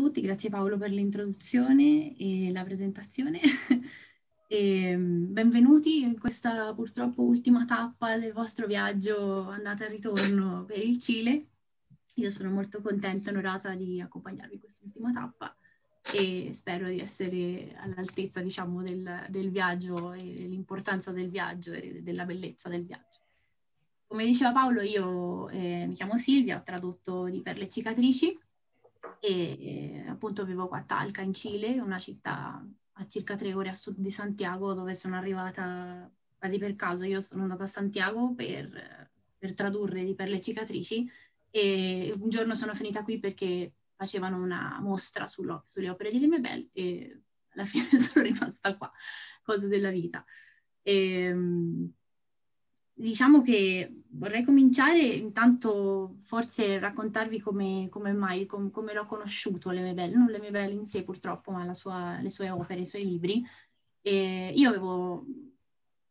tutti, grazie Paolo per l'introduzione e la presentazione. e, mm, benvenuti in questa purtroppo ultima tappa del vostro viaggio andata e ritorno per il Cile. Io sono molto contenta e onorata di accompagnarvi in quest'ultima tappa e spero di essere all'altezza diciamo, del, del viaggio e dell'importanza del viaggio e della bellezza del viaggio. Come diceva Paolo, io eh, mi chiamo Silvia, ho tradotto di Per le cicatrici e eh, appunto vivo qua a Talca in Cile, una città a circa tre ore a sud di Santiago dove sono arrivata quasi per caso. Io sono andata a Santiago per, per tradurre Per le cicatrici e un giorno sono finita qui perché facevano una mostra sulle opere di Lemebel e alla fine sono rimasta qua, cose della vita. E, ehm, diciamo che vorrei cominciare intanto forse raccontarvi come, come mai, com, come l'ho conosciuto Lemebel, non Lemebel in sé purtroppo, ma sua, le sue opere, i suoi libri. E io avevo,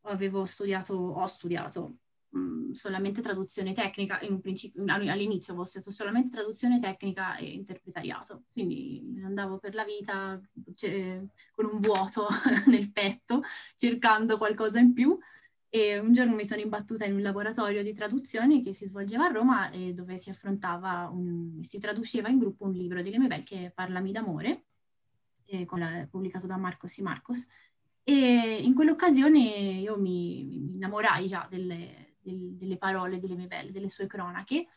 avevo studiato, ho studiato mm, solamente traduzione tecnica, all'inizio avevo studiato solamente traduzione tecnica e interpretariato, quindi andavo per la vita cioè, con un vuoto nel petto, cercando qualcosa in più e un giorno mi sono imbattuta in un laboratorio di traduzione che si svolgeva a Roma e dove si affrontava, un, si traduceva in gruppo un libro di Lemebel che è Parlami d'amore, eh, la, pubblicato da Marcos y Marcos. E in quell'occasione io mi, mi innamorai già delle, delle, delle parole di Lemebel, delle sue cronache,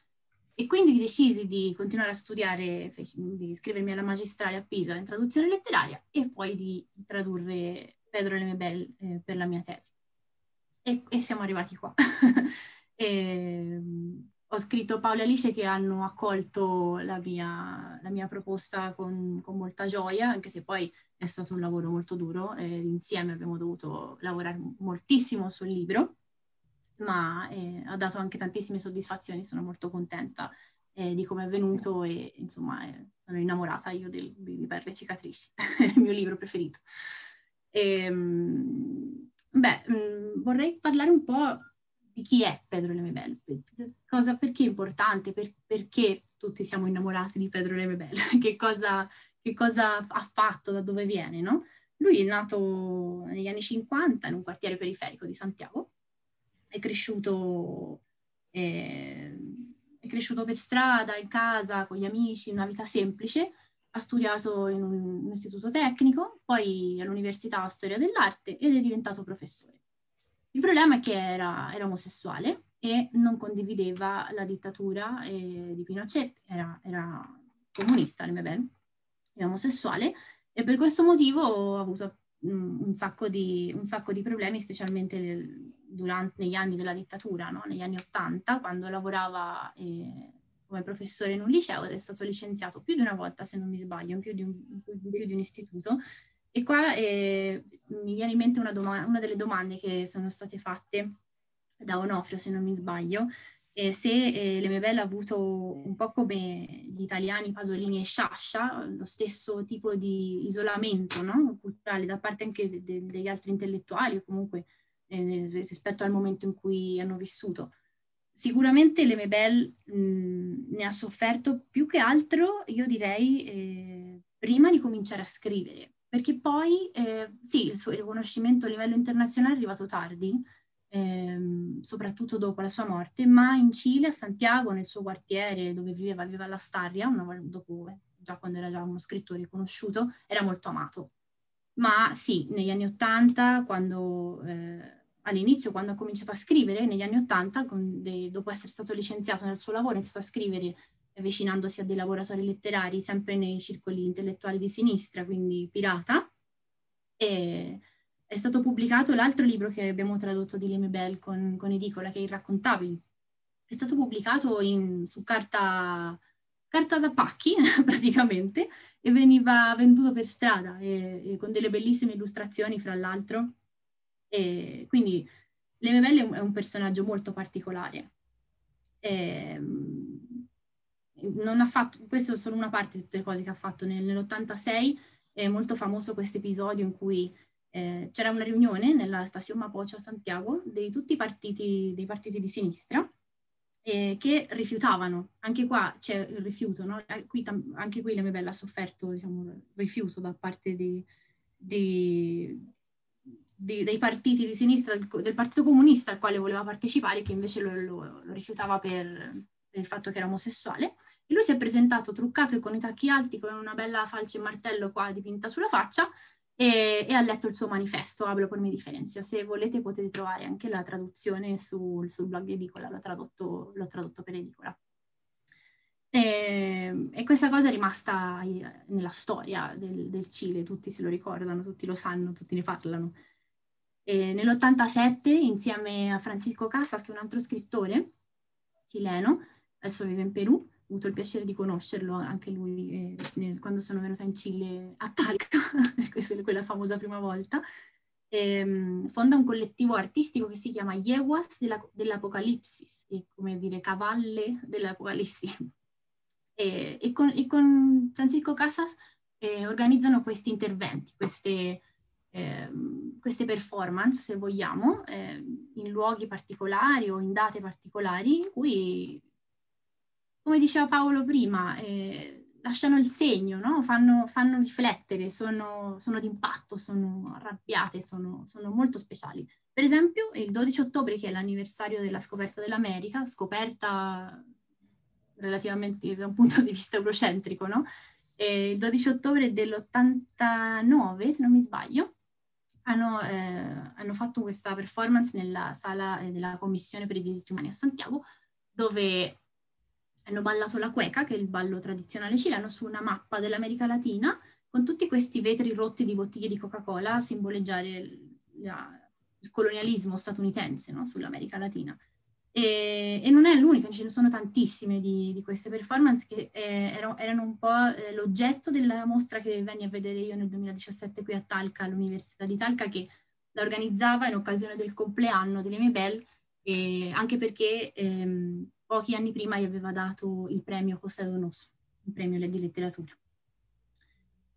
e quindi decisi di continuare a studiare, di iscrivermi alla magistrale a Pisa in traduzione letteraria e poi di tradurre Pedro Lemebel eh, per la mia tesi e, e siamo arrivati qua. e, ehm, ho scritto Paolo e Alice che hanno accolto la mia, la mia proposta con, con, molta gioia, anche se poi è stato un lavoro molto duro, eh, insieme abbiamo dovuto lavorare moltissimo sul libro, ma eh, ha dato anche tantissime soddisfazioni, sono molto contenta eh, di come è venuto e insomma eh, sono innamorata io di Per le cicatrici, il mio libro preferito. E, ehm, Beh, mh, mm, vorrei parlare un po' di chi è Pedro Lemebel, cosa, perché è importante, per, perché tutti siamo innamorati di Pedro Lemebel, che cosa, che cosa ha fatto, da dove viene, no? Lui è nato negli anni 50 in un quartiere periferico di Santiago, è cresciuto, eh, è cresciuto per strada, in casa, con gli amici, una vita semplice, ha studiato in un, istituto tecnico, poi all'Università Storia dell'Arte ed è diventato professore. Il problema è che era, era omosessuale e non condivideva la dittatura eh, di Pinochet, era, era comunista, Lemebel, è omosessuale e per questo motivo ha avuto um, un, sacco di, un, sacco di, problemi, specialmente durante, negli anni della dittatura, no? negli anni Ottanta, quando lavorava eh, come professore in un liceo ed è stato licenziato più di una volta, se non mi sbaglio, in più di un, più di un istituto. E qua eh, mi viene in mente una, doma- una, delle domande che sono state fatte da Onofrio, se non mi sbaglio, eh, se eh, l'Emebel ha avuto un po' come gli italiani Pasolini e Sciascia, lo stesso tipo di isolamento no? culturale da parte anche de- de- degli altri intellettuali o comunque eh, rispetto al momento in cui hanno vissuto. Sicuramente Lemebel ne ha sofferto più che altro, io direi, eh, prima di cominciare a scrivere, perché poi eh, sì, il suo riconoscimento a livello internazionale è arrivato tardi, ehm, soprattutto dopo la sua morte, ma in Cile, a Santiago, nel suo quartiere dove viveva, viveva alla Starria, una dopo, eh, già quando era già uno scrittore riconosciuto, era molto amato. Ma sì, negli anni Ottanta, quando... Eh, all'inizio, quando ha cominciato a scrivere, negli anni Ottanta, dopo essere stato licenziato nel suo lavoro, ha iniziato a scrivere avvicinandosi a dei laboratori letterari, sempre nei circoli intellettuali di sinistra, quindi pirata. E è stato pubblicato l'altro libro che abbiamo tradotto di Leme Bell con, con Edicola, che è Irraccontabili. È stato pubblicato in, su carta, carta da pacchi, praticamente, e veniva venduto per strada, e, e con delle bellissime illustrazioni, fra l'altro e quindi l'MML è un personaggio molto particolare. E, ha fatto, questa è solo una parte di tutte le cose che ha fatto. Nel, nell'86 è molto famoso questo episodio in cui eh, c'era una riunione nella Stazione Mapocho a Santiago di tutti i partiti, dei partiti di sinistra eh, che rifiutavano. Anche qua c'è il rifiuto, no? Eh, qui, anche qui l'Emebella ha sofferto diciamo, rifiuto da parte di, di, di, dei partiti di sinistra, del, Partito Comunista al quale voleva partecipare, che invece lo, lo, lo rifiutava per, per, il fatto che era omosessuale. E lui si è presentato truccato e con i tacchi alti, con una bella falce e martello qua dipinta sulla faccia, e, e, ha letto il suo manifesto, Hablo por mi differenza. Se volete potete trovare anche la traduzione sul, sul blog di Edicola, l'ho tradotto, l'ho tradotto per Edicola. E, e, questa cosa è rimasta nella storia del, del, Cile, tutti se lo ricordano, tutti lo sanno, tutti ne parlano. E nell'87, insieme a Francisco Casas, che è un altro scrittore cileno, adesso vive in Perù, avuto il piacere di conoscerlo anche lui eh, nel, quando sono venuta in Cile a Talca, quella famosa prima volta. E, fonda un collettivo artistico che si chiama Yeguas della, dell'Apocalipsis, e come dire cavalle dell'Apocalissi. E, e, con, e con, Francisco Casas eh, organizzano questi interventi, queste, eh, queste performance, se vogliamo, eh, in luoghi particolari o in date particolari in cui come diceva Paolo prima, eh, lasciano il segno, no? fanno, fanno, riflettere, sono, sono d'impatto, sono arrabbiate, sono, sono, molto speciali. Per esempio, il 12 ottobre, che è l'anniversario della scoperta dell'America, scoperta relativamente da un punto di vista eurocentrico, no? il 12 ottobre dell'89, se non mi sbaglio, hanno, eh, hanno, fatto questa performance nella sala eh, della Commissione per i diritti umani a Santiago, dove hanno ballato la cueca, che è il ballo tradizionale cileno, su una mappa dell'America Latina, con tutti questi vetri rotti di bottiglie di Coca-Cola a simboleggiare la, il colonialismo statunitense no? sull'America Latina. E, e, non è l'unica, ce ne sono tantissime di, di queste performance che eh, erano, erano, un po' eh, l'oggetto della mostra che venni a vedere io nel 2017 qui a Talca, all'Università di Talca, che la organizzava in occasione del compleanno delle Mebel, anche perché ehm, pochi anni prima gli aveva dato il premio Costa Donoso, un premio di letteratura.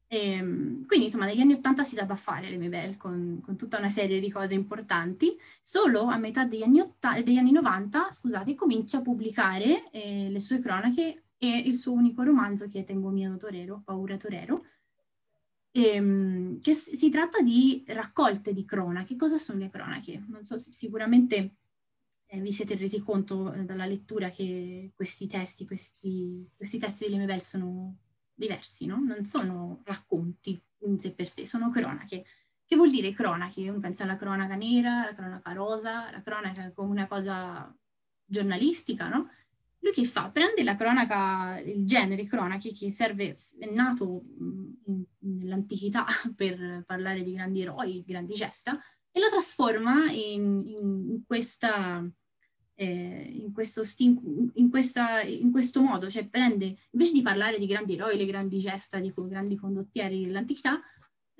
E, ehm, quindi insomma negli anni 80 si dà da fare l'Emebel con, con tutta una serie di cose importanti, solo a metà degli anni, 80, degli anni 90 scusate, comincia a pubblicare eh, le sue cronache e il suo unico romanzo che è Tengo miedo torero, Paura torero, ehm, che si tratta di raccolte di cronache. Cosa sono le cronache? Non so, sicuramente eh, vi siete resi conto eh, dalla lettura che questi testi, questi, questi testi di Lemebel sono diversi, no? Non sono racconti in sé per sé, sono cronache. Che vuol dire cronache? Uno pensa alla cronaca nera, alla cronaca rosa, la cronaca come una cosa giornalistica, no? Lui che fa? Prende la cronaca, il genere cronache che serve, è nato in, nell'antichità per parlare di grandi eroi, grandi gesta, e lo trasforma in, in, questa, eh, in, questo stin- in, questa, in, questo modo, cioè prende, invece di parlare di grandi eroi, le grandi gesta di grandi condottieri dell'antichità,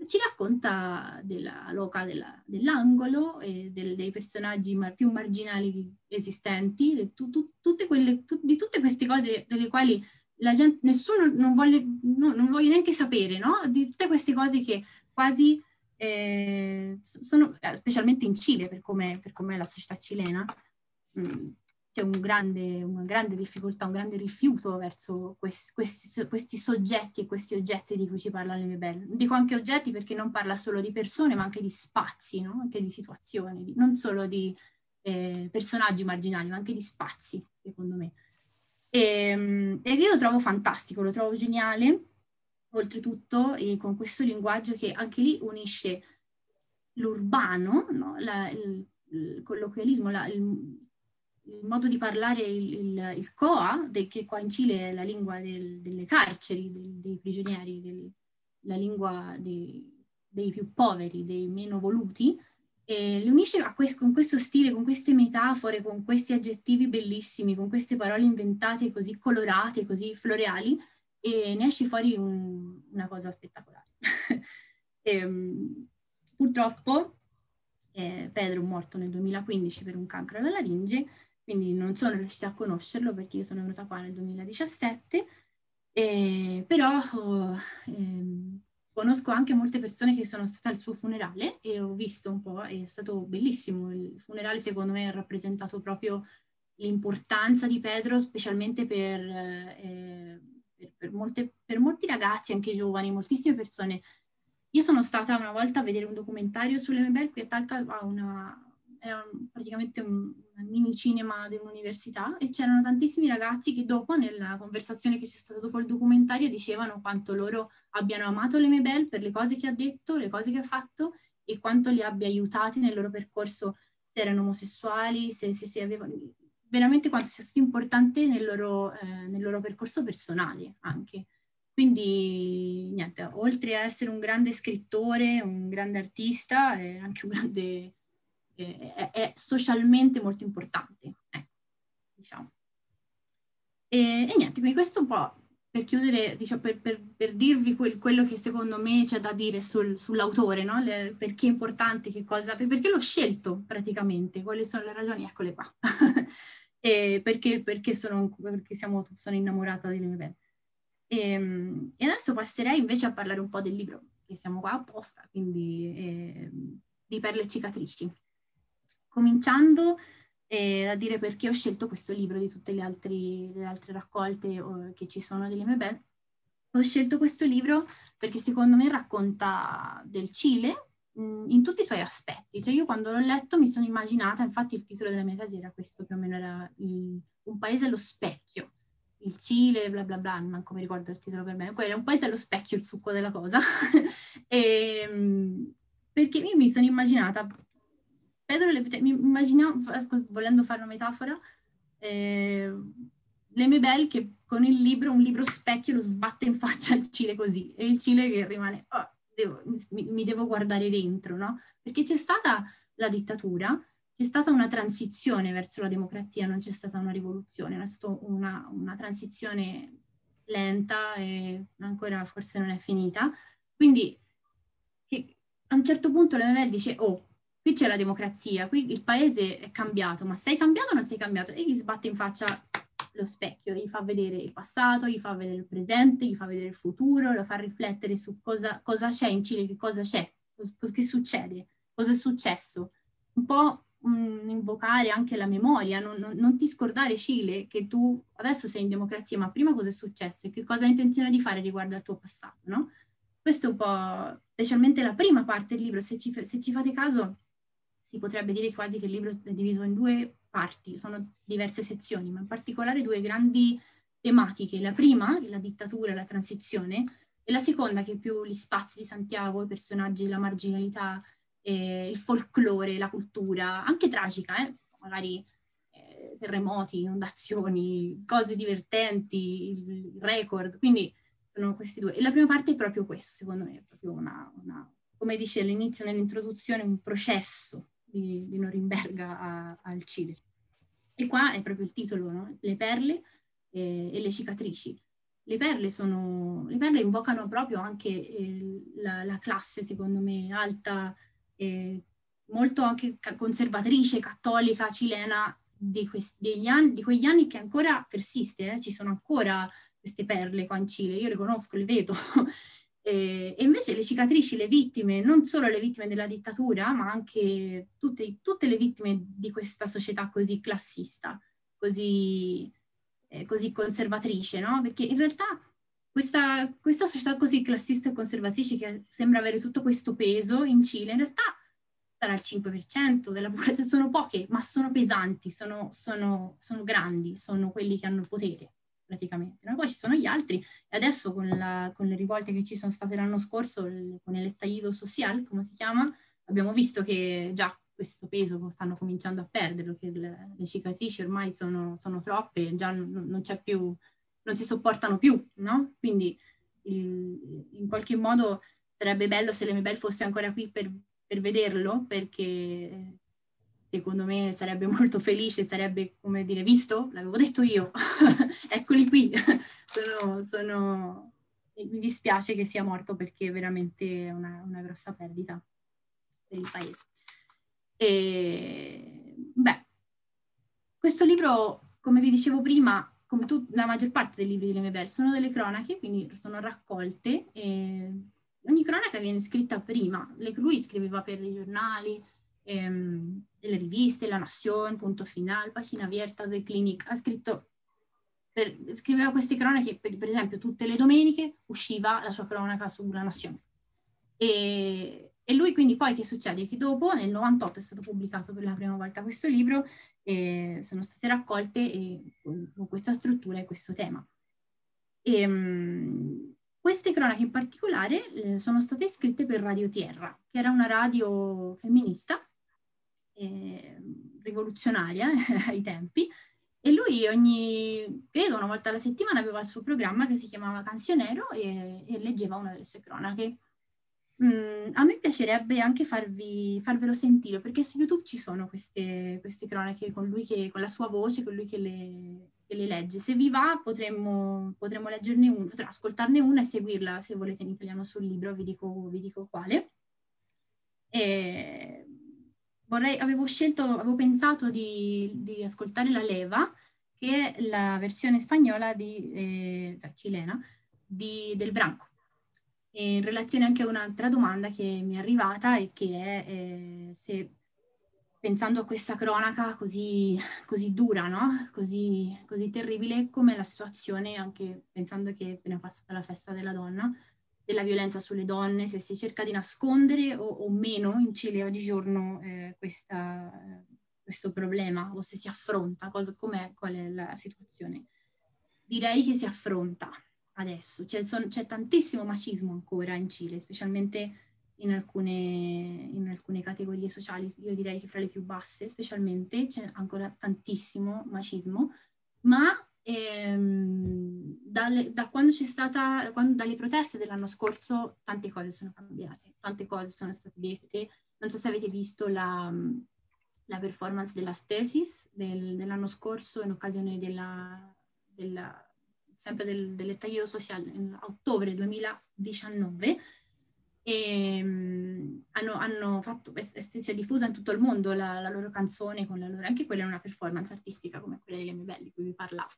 ci racconta della loca della, dell'angolo e del, dei personaggi mar- più marginali esistenti, tu, tu, tutte quelle, tu, di tutte queste cose delle quali la gente, nessuno non vuole, no, non voglio neanche sapere, no? Di tutte queste cose che quasi eh, sono, eh, specialmente in Cile, per come è la società cilena, mm, c'è un grande, una grande difficoltà, un grande rifiuto verso questi, questi, questi, soggetti e questi oggetti di cui ci parla Lemebel. Dico anche oggetti perché non parla solo di persone, ma anche di spazi, no? anche di situazioni, di, non solo di eh, personaggi marginali, ma anche di spazi, secondo me. E, ehm, e io lo trovo fantastico, lo trovo geniale oltretutto con questo linguaggio che anche lì unisce l'urbano, no? la, il, il, colloquialismo, la, il, il, modo di parlare, il, il Coa, de, che qua in Cile è la lingua del, delle carceri, del, dei prigionieri, del, la lingua dei, dei, più poveri, dei meno voluti, e li unisce questo, con questo stile, con queste metafore, con questi aggettivi bellissimi, con queste parole inventate così colorate, così floreali, e ne esce fuori un, una cosa spettacolare. e, um, purtroppo eh, Pedro morto nel 2015 per un cancro alla laringe, quindi non sono riuscita a conoscerlo perché io sono venuta qua nel 2017, eh, però eh, conosco anche molte persone che sono state al suo funerale e ho visto un po', è stato bellissimo, il funerale secondo me ha rappresentato proprio l'importanza di Pedro, specialmente per, eh, per, per, molte, per molti ragazzi, anche giovani, moltissime persone. Io sono stata una volta a vedere un documentario sull'Emebel qui a Talca, a una, era un, praticamente un, un, mini cinema dell'università e c'erano tantissimi ragazzi che dopo, nella conversazione che c'è stata dopo il documentario, dicevano quanto loro abbiano amato l'Emebel per le cose che ha detto, le cose che ha fatto e quanto li abbia aiutati nel loro percorso, se erano omosessuali, se, se, se avevano veramente quanto sia stato importante nel loro, eh, nel loro percorso personale anche. Quindi, niente, oltre a essere un grande scrittore, un grande artista, è anche un grande, è, è socialmente molto importante, ecco, diciamo. E, e, niente, quindi questo un po' per chiudere, diciamo, per, per, per dirvi quel, quello che secondo me c'è da dire sul, sull'autore, no? Le, perché è importante, che cosa, perché l'ho scelto praticamente, quali sono le ragioni, eccole qua. e perché, perché, sono, perché siamo, sono innamorata di Lemebel. E, ehm, e, adesso passerei invece a parlare un po' del libro, che siamo qua apposta, quindi eh, di Perle cicatrici. Cominciando eh, a dire perché ho scelto questo libro di tutte le, altri, le altre raccolte eh, che ci sono delle Mebel. Ho scelto questo libro perché secondo me racconta del Cile mh, mm, in tutti i suoi aspetti. Cioè io quando l'ho letto mi sono immaginata, infatti il titolo della mia tesi era questo, più o meno era il, Un paese allo specchio. Il Cile, bla bla bla, manco mi ricordo il titolo per bene. Quello era un paese allo specchio, il succo della cosa. e, mh, perché io mi sono immaginata Pedro le, cioè, immaginiamo, volendo fare una metafora, eh, le Mebel che con il libro, un libro specchio, lo sbatte in faccia al Cile così, e il Cile che rimane, oh, devo, mi, mi, devo guardare dentro, no? Perché c'è stata la dittatura, c'è stata una transizione verso la democrazia, non c'è stata una rivoluzione, è stata una, una transizione lenta e ancora forse non è finita. Quindi che a un certo punto la Mebel dice, oh, qui c'è la democrazia, qui il paese è cambiato, ma sei cambiato o non sei cambiato? E gli sbatte in faccia lo specchio, gli fa vedere il passato, gli fa vedere il presente, gli fa vedere il futuro, lo fa riflettere su cosa, cosa c'è in Cile, che cosa c'è, cosa, che succede, cosa è successo. Un po' um, invocare anche la memoria, non, non, non, ti scordare Cile, che tu adesso sei in democrazia, ma prima cosa è successo e che cosa hai intenzione di fare riguardo al tuo passato, no? Questo è un po', specialmente la prima parte del libro, se ci, se ci fate caso, si potrebbe dire quasi che il libro è diviso in due parti, sono diverse sezioni, ma in particolare due grandi tematiche. La prima, la dittatura e la transizione, e la seconda, che è più gli spazi di Santiago, i personaggi, la marginalità, eh, il folklore, la cultura, anche tragica, eh? magari eh, terremoti, inondazioni, cose divertenti, il record, quindi sono questi due. E la prima parte è proprio questo, secondo me, è proprio una, una come dice all'inizio nell'introduzione, un processo di, di Norimberga a, al Cile. E qua è proprio il titolo, no? Le perle e, e le cicatrici. Le perle, sono, le perle invocano proprio anche eh, la, la, classe, secondo me, alta, eh, molto anche conservatrice, cattolica, cilena di, questi, anni, di quegli anni che ancora persiste, eh? ci sono ancora queste perle qua in Cile, io le conosco, le vedo, E, e, invece le cicatrici, le vittime, non solo le vittime della dittatura, ma anche tutte, tutte le vittime di questa società così classista, così, eh, così conservatrice, no? Perché in realtà questa, questa, società così classista e conservatrice che sembra avere tutto questo peso in Cile, in realtà sarà il 5% della popolazione, sono poche, ma sono pesanti, sono, sono, sono grandi, sono quelli che hanno il potere praticamente. No? Poi ci sono gli altri e adesso con, la, con, le rivolte che ci sono state l'anno scorso, il, con l'estallido social, come si chiama, abbiamo visto che già questo peso stanno cominciando a perderlo, che le, le cicatrici ormai sono, sono troppe, già non, non, c'è più, non si sopportano più, no? Quindi il, in qualche modo sarebbe bello se l'Emebel fosse ancora qui per, per vederlo, perché secondo me sarebbe molto felice, sarebbe come dire, visto, l'avevo detto io, eccoli qui, sono, sono... mi dispiace che sia morto perché è veramente una, una grossa perdita per il paese. E, beh, questo libro, come vi dicevo prima, come tu, la maggior parte dei libri di Lemebel sono delle cronache, quindi sono raccolte e ogni cronaca viene scritta prima. Lui scriveva per i giornali, ehm, delle riviste, La Nación, Punto Final, Pagina Abierta, The Clinic, ha scritto, per, scriveva queste cronache, per, per, esempio tutte le domeniche usciva la sua cronaca sulla Nación. E, e lui quindi poi che succede? Che dopo, nel 98 è stato pubblicato per la prima volta questo libro, e sono state raccolte e, con, questa struttura e questo tema. E, um, queste cronache in particolare eh, sono state scritte per Radio Tierra, che era una radio femminista, eh, rivoluzionaria ai tempi, e lui ogni, credo una volta alla settimana aveva il suo programma che si chiamava Canzionero e, e leggeva una delle sue cronache. Mm, a me piacerebbe anche farvi, farvelo sentire, perché su YouTube ci sono queste, queste cronache con lui che, con la sua voce, con lui che le, che le legge. Se vi va potremmo, potremmo leggerne una, potremmo ascoltarne una e seguirla se volete in italiano sul libro, vi dico, vi dico quale. E vorrei, avevo scelto, avevo pensato di, di, ascoltare La Leva, che è la versione spagnola di, eh, cioè cilena di, del Branco. in relazione anche a un'altra domanda che mi è arrivata e che è eh, se pensando a questa cronaca così, così dura, no? così, così terribile, come la situazione, anche pensando che è appena passata la festa della donna, della violenza sulle donne, se si cerca di nascondere o, o meno in Cile oggigiorno eh, questa, questo problema o se si affronta, cosa, qual è la situazione. Direi che si affronta adesso, c'è, son, c'è tantissimo macismo ancora in Cile, specialmente in alcune, in alcune categorie sociali, io direi che fra le più basse specialmente c'è ancora tantissimo macismo, ma ehm, dalle, da quando c'è stata, quando, dalle proteste dell'anno scorso tante cose sono cambiate, tante cose sono state dette, non so se avete visto la, la performance della Stesis del, dell'anno scorso in occasione della, della sempre del, dell'estallido sociale, in ottobre 2019, e um, hanno, hanno, fatto, si è diffusa in tutto il mondo la, la, loro canzone, con la loro, anche quella è una performance artistica come quella di Lemmy Belli di cui vi parlavo.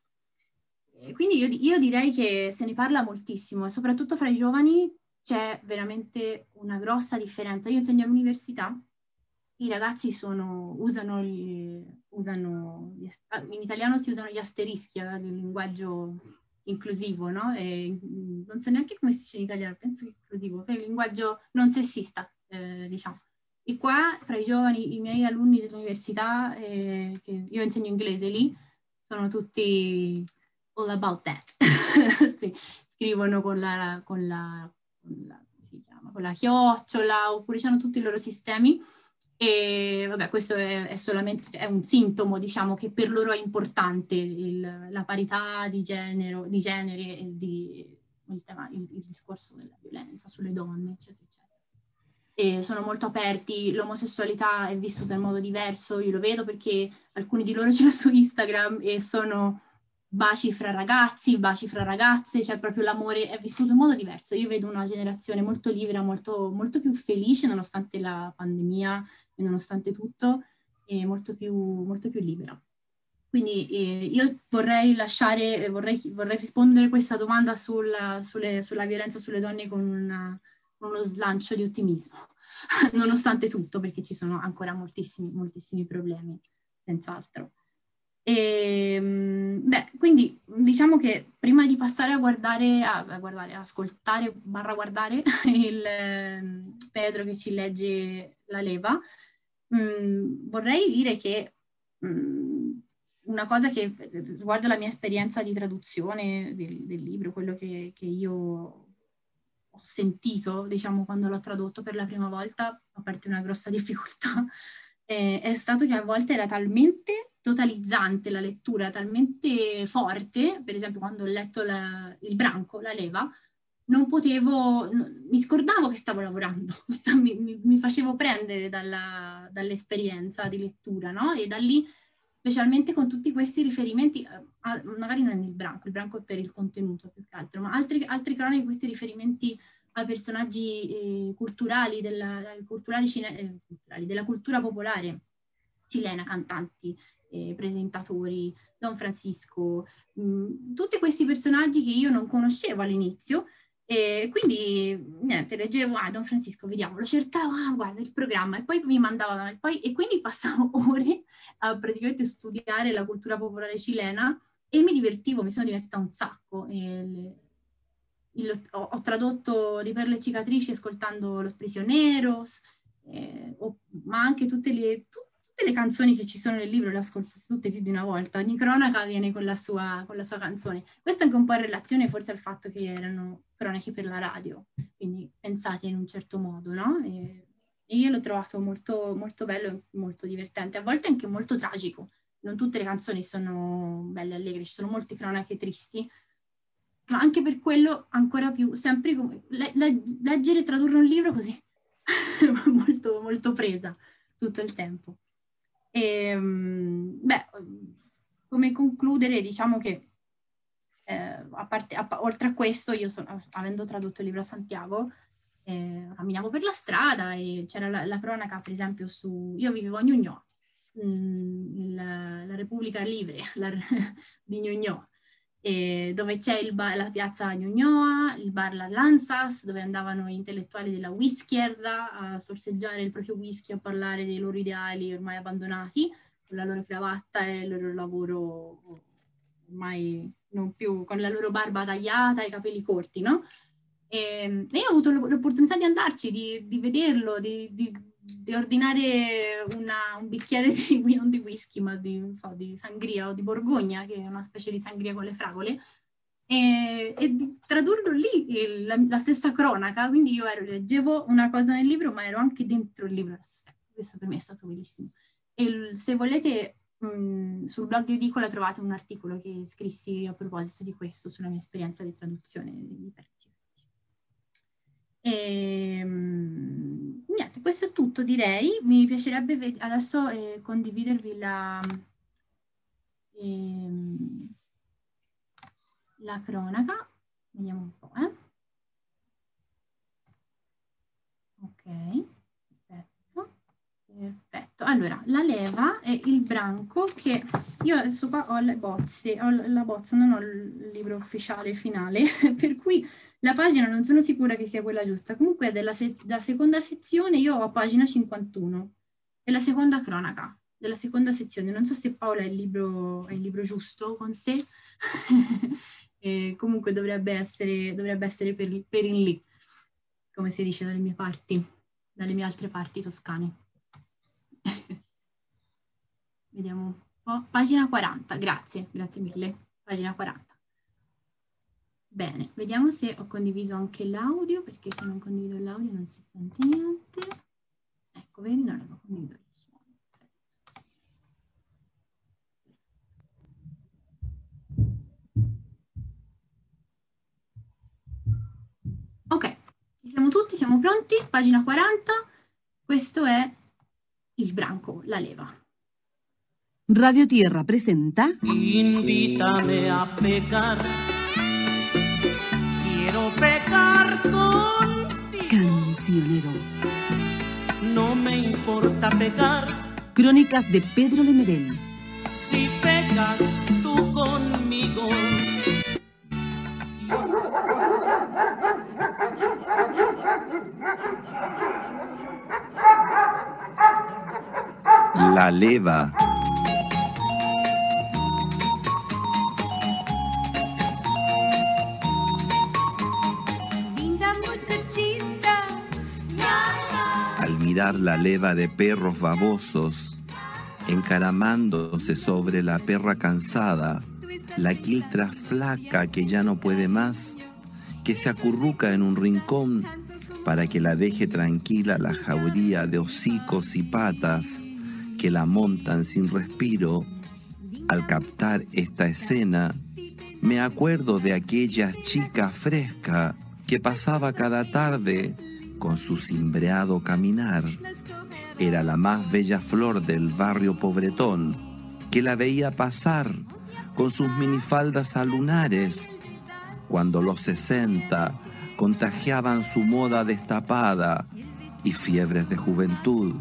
Quindi io, io, direi che se ne parla moltissimo e soprattutto fra i giovani c'è veramente una grossa differenza. Io insegno all'università, i ragazzi sono, usano, gli, usano gli, in italiano si usano gli asterischi, eh, il linguaggio inclusivo, no? E, non so neanche come si dice in italiano, penso che inclusivo, per il linguaggio non sessista, eh, diciamo. E qua, fra i giovani, i miei alunni dell'università, eh, che io insegno inglese lì, sono tutti all about that. sì, scrivono con la, con la, con la, chiama, con la chiocciola, oppure hanno tutti i loro sistemi e vabbè, questo è, è, solamente è un sintomo, diciamo, che per loro è importante il, la parità di, genero, di genere e di, il, tema, il, il, discorso della violenza sulle donne, eccetera, eccetera. E sono molto aperti, l'omosessualità è vissuta in modo diverso, io lo vedo perché alcuni di loro ce l'ho su Instagram e sono baci fra ragazzi, baci fra ragazze, cioè proprio l'amore è vissuto in modo diverso. Io vedo una generazione molto libera, molto, molto più felice nonostante la pandemia e nonostante tutto è molto più, molto più libera. Quindi eh, io vorrei lasciare, vorrei, vorrei rispondere a questa domanda sulla, sulle, sulla violenza sulle donne con, una, con uno slancio di ottimismo, nonostante tutto, perché ci sono ancora moltissimi, moltissimi problemi, senz'altro. E, ehm, beh, quindi diciamo che prima di passare a guardare, a, a guardare, a ascoltare, barra guardare il eh, Pedro che ci legge la leva, Mm, vorrei dire che mh, mm, una cosa che riguardo la mia esperienza di traduzione del, del libro, quello che, che, io ho sentito, diciamo, quando l'ho tradotto per la prima volta, a parte una grossa difficoltà, eh, è stato che a volte era talmente totalizzante la lettura, talmente forte, per esempio quando ho letto la, il branco, la leva, non potevo, mi scordavo che stavo lavorando, mi, mi, facevo prendere dalla, dall'esperienza di lettura, no? E da lì, specialmente con tutti questi riferimenti, eh, a, magari non il branco, il branco è per il contenuto più che altro, ma altri, altri croniche, questi riferimenti a personaggi eh, culturali, della, eh, culturali, della cultura popolare cilena, cantanti, eh, presentatori, Don Francisco, mh, tutti questi personaggi che io non conoscevo all'inizio, E quindi niente, leggevo, ah, Don Francisco, vediamo, lo cercavo, ah, guarda il programma, e poi mi mandavano, e, poi, e quindi passavo ore a praticamente studiare la cultura popolare cilena e mi divertivo, mi sono divertita un sacco. Le, il, ho, ho, tradotto Di per le cicatrici ascoltando Los Prisioneros, eh, ma anche tutte le, tu, tutte le canzoni che ci sono nel libro le ascolto tutte più di una volta, ogni cronaca viene con la sua, con la sua canzone. Questo anche un po' in relazione forse al fatto che erano cronache per la radio, quindi pensate in un certo modo, no? E, e io l'ho trovato molto, molto bello e molto divertente, a volte anche molto tragico. Non tutte le canzoni sono belle e allegre, ci sono molte cronache tristi, ma anche per quello ancora più, sempre come, le, le, leggere e tradurre un libro così, molto, molto presa tutto il tempo. E, ehm, beh, come concludere, diciamo che eh, a parte, a, oltre a questo, io sono, avendo tradotto il libro a Santiago, eh, camminavo per la strada e c'era la, la, cronaca, per esempio, su... Io vivevo a Gnugnò, mh, la, la, Repubblica Livre la, di Gnugnò, dove c'è bar, la piazza Gnognoa, il bar La Lanzas, dove andavano intellettuali della whiskierda a sorseggiare il proprio whisky, a parlare dei loro ideali ormai abbandonati, con la loro cravatta e il loro lavoro ormai non più, con la loro barba tagliata e i capelli corti, no? E, e ho avuto l'opportunità di andarci, di, di vederlo, di, di di ordinare una, un bicchiere di, non di whisky, ma di, so, di, sangria o di borgogna, che è una specie di sangria con le fragole, e, e di tradurlo lì, la, la, stessa cronaca. Quindi io ero, leggevo una cosa nel libro, ma ero anche dentro il libro. Questo per me è stato bellissimo. E se volete, mh, sul blog di Edicola trovate un articolo che scrissi a proposito di questo, sulla mia esperienza di traduzione di Perci. E, niente, questo è tutto direi. Mi piacerebbe ved- adesso eh, condividervi la, ehm, la cronaca. Vediamo un po'. Eh. Ok. Perfetto, allora la leva è il branco che io adesso qua ho le bozze, ho la bozza, non ho il libro ufficiale finale, per cui la pagina non sono sicura che sia quella giusta. Comunque della se- da seconda sezione io ho pagina 51, è la seconda cronaca della seconda sezione. Non so se Paola ha il libro, ha il libro giusto con sé, comunque dovrebbe essere, dovrebbe essere per, per in lì, come si dice dalle mie parti, dalle mie altre parti toscane. Vediamo un po'. Pagina 40, grazie, grazie mille. Pagina 40. Bene, vediamo se ho condiviso anche l'audio, perché se non condivido l'audio non si sente niente. Ecco, vedi, non avevo condiviso il suono. Ok, ci siamo tutti, siamo pronti. Pagina 40. Questo è il branco, la leva. Radio Tierra presenta Invítame a pecar. Quiero pecar contigo. Cancionero. No me importa pecar. Crónicas de Pedro Lemebel. Si pecas tú conmigo. La leva. Linda muchachita. Al mirar la leva de perros babosos, encaramándose sobre la perra cansada, la quiltra flaca que ya no puede más, que se acurruca en un rincón para que la deje tranquila la jauría de hocicos y patas que la montan sin respiro, al captar esta escena, me acuerdo de aquella chica fresca que pasaba cada tarde con su cimbreado caminar. Era la más bella flor del barrio pobretón, que la veía pasar con sus minifaldas a lunares, cuando los sesenta contagiaban su moda destapada y fiebres de juventud.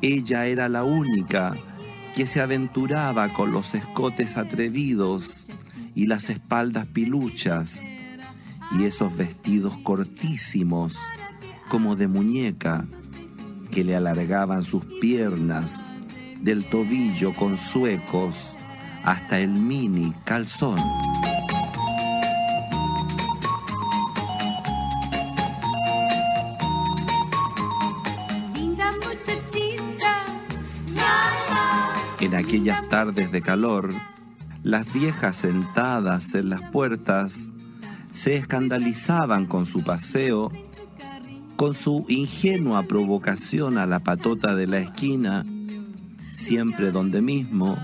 Ella era la única que se aventuraba con los escotes atrevidos y las espaldas piluchas, y esos vestidos cortísimos como de muñeca que le alargaban sus piernas del tobillo con suecos hasta el mini calzón. Aquellas tardes de calor, las viejas sentadas en las puertas se escandalizaban con su paseo, con su ingenua provocación a la patota de la esquina, siempre donde mismo,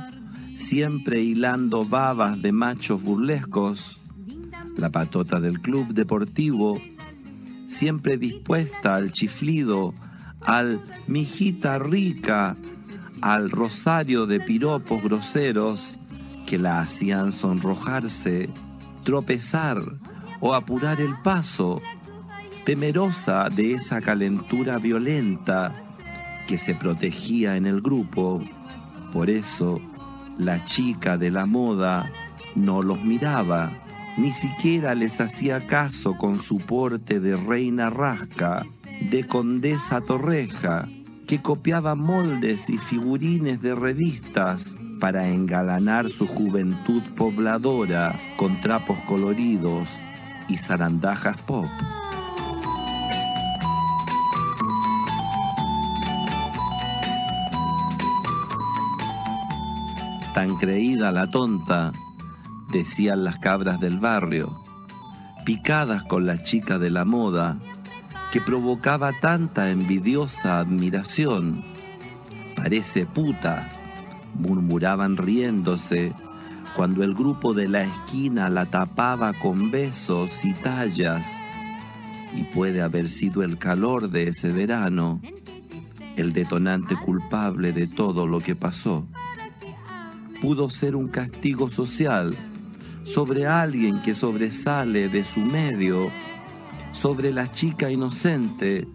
siempre hilando babas de machos burlescos, la patota del club deportivo, siempre dispuesta al chiflido, al mijita rica, al rosario de piropos groseros que la hacían sonrojarse, tropezar o apurar el paso, temerosa de esa calentura violenta que se protegía en el grupo. Por eso, la chica de la moda no los miraba, ni siquiera les hacía caso con su porte de reina rasca, de condesa torreja, que copiaba moldes y figurines de revistas para engalanar su juventud pobladora con trapos coloridos y zarandajas pop. Tan creída la tonta, decían las cabras del barrio, picadas con la chica de la moda, que provocaba tanta envidiosa admiración. Parece puta, murmuraban riéndose cuando el grupo de la esquina la tapaba con besos y tallas. Y puede haber sido el calor de ese verano el detonante culpable de todo lo que pasó. Pudo ser un castigo social sobre alguien que sobresale de su medio, sobre la chica inocente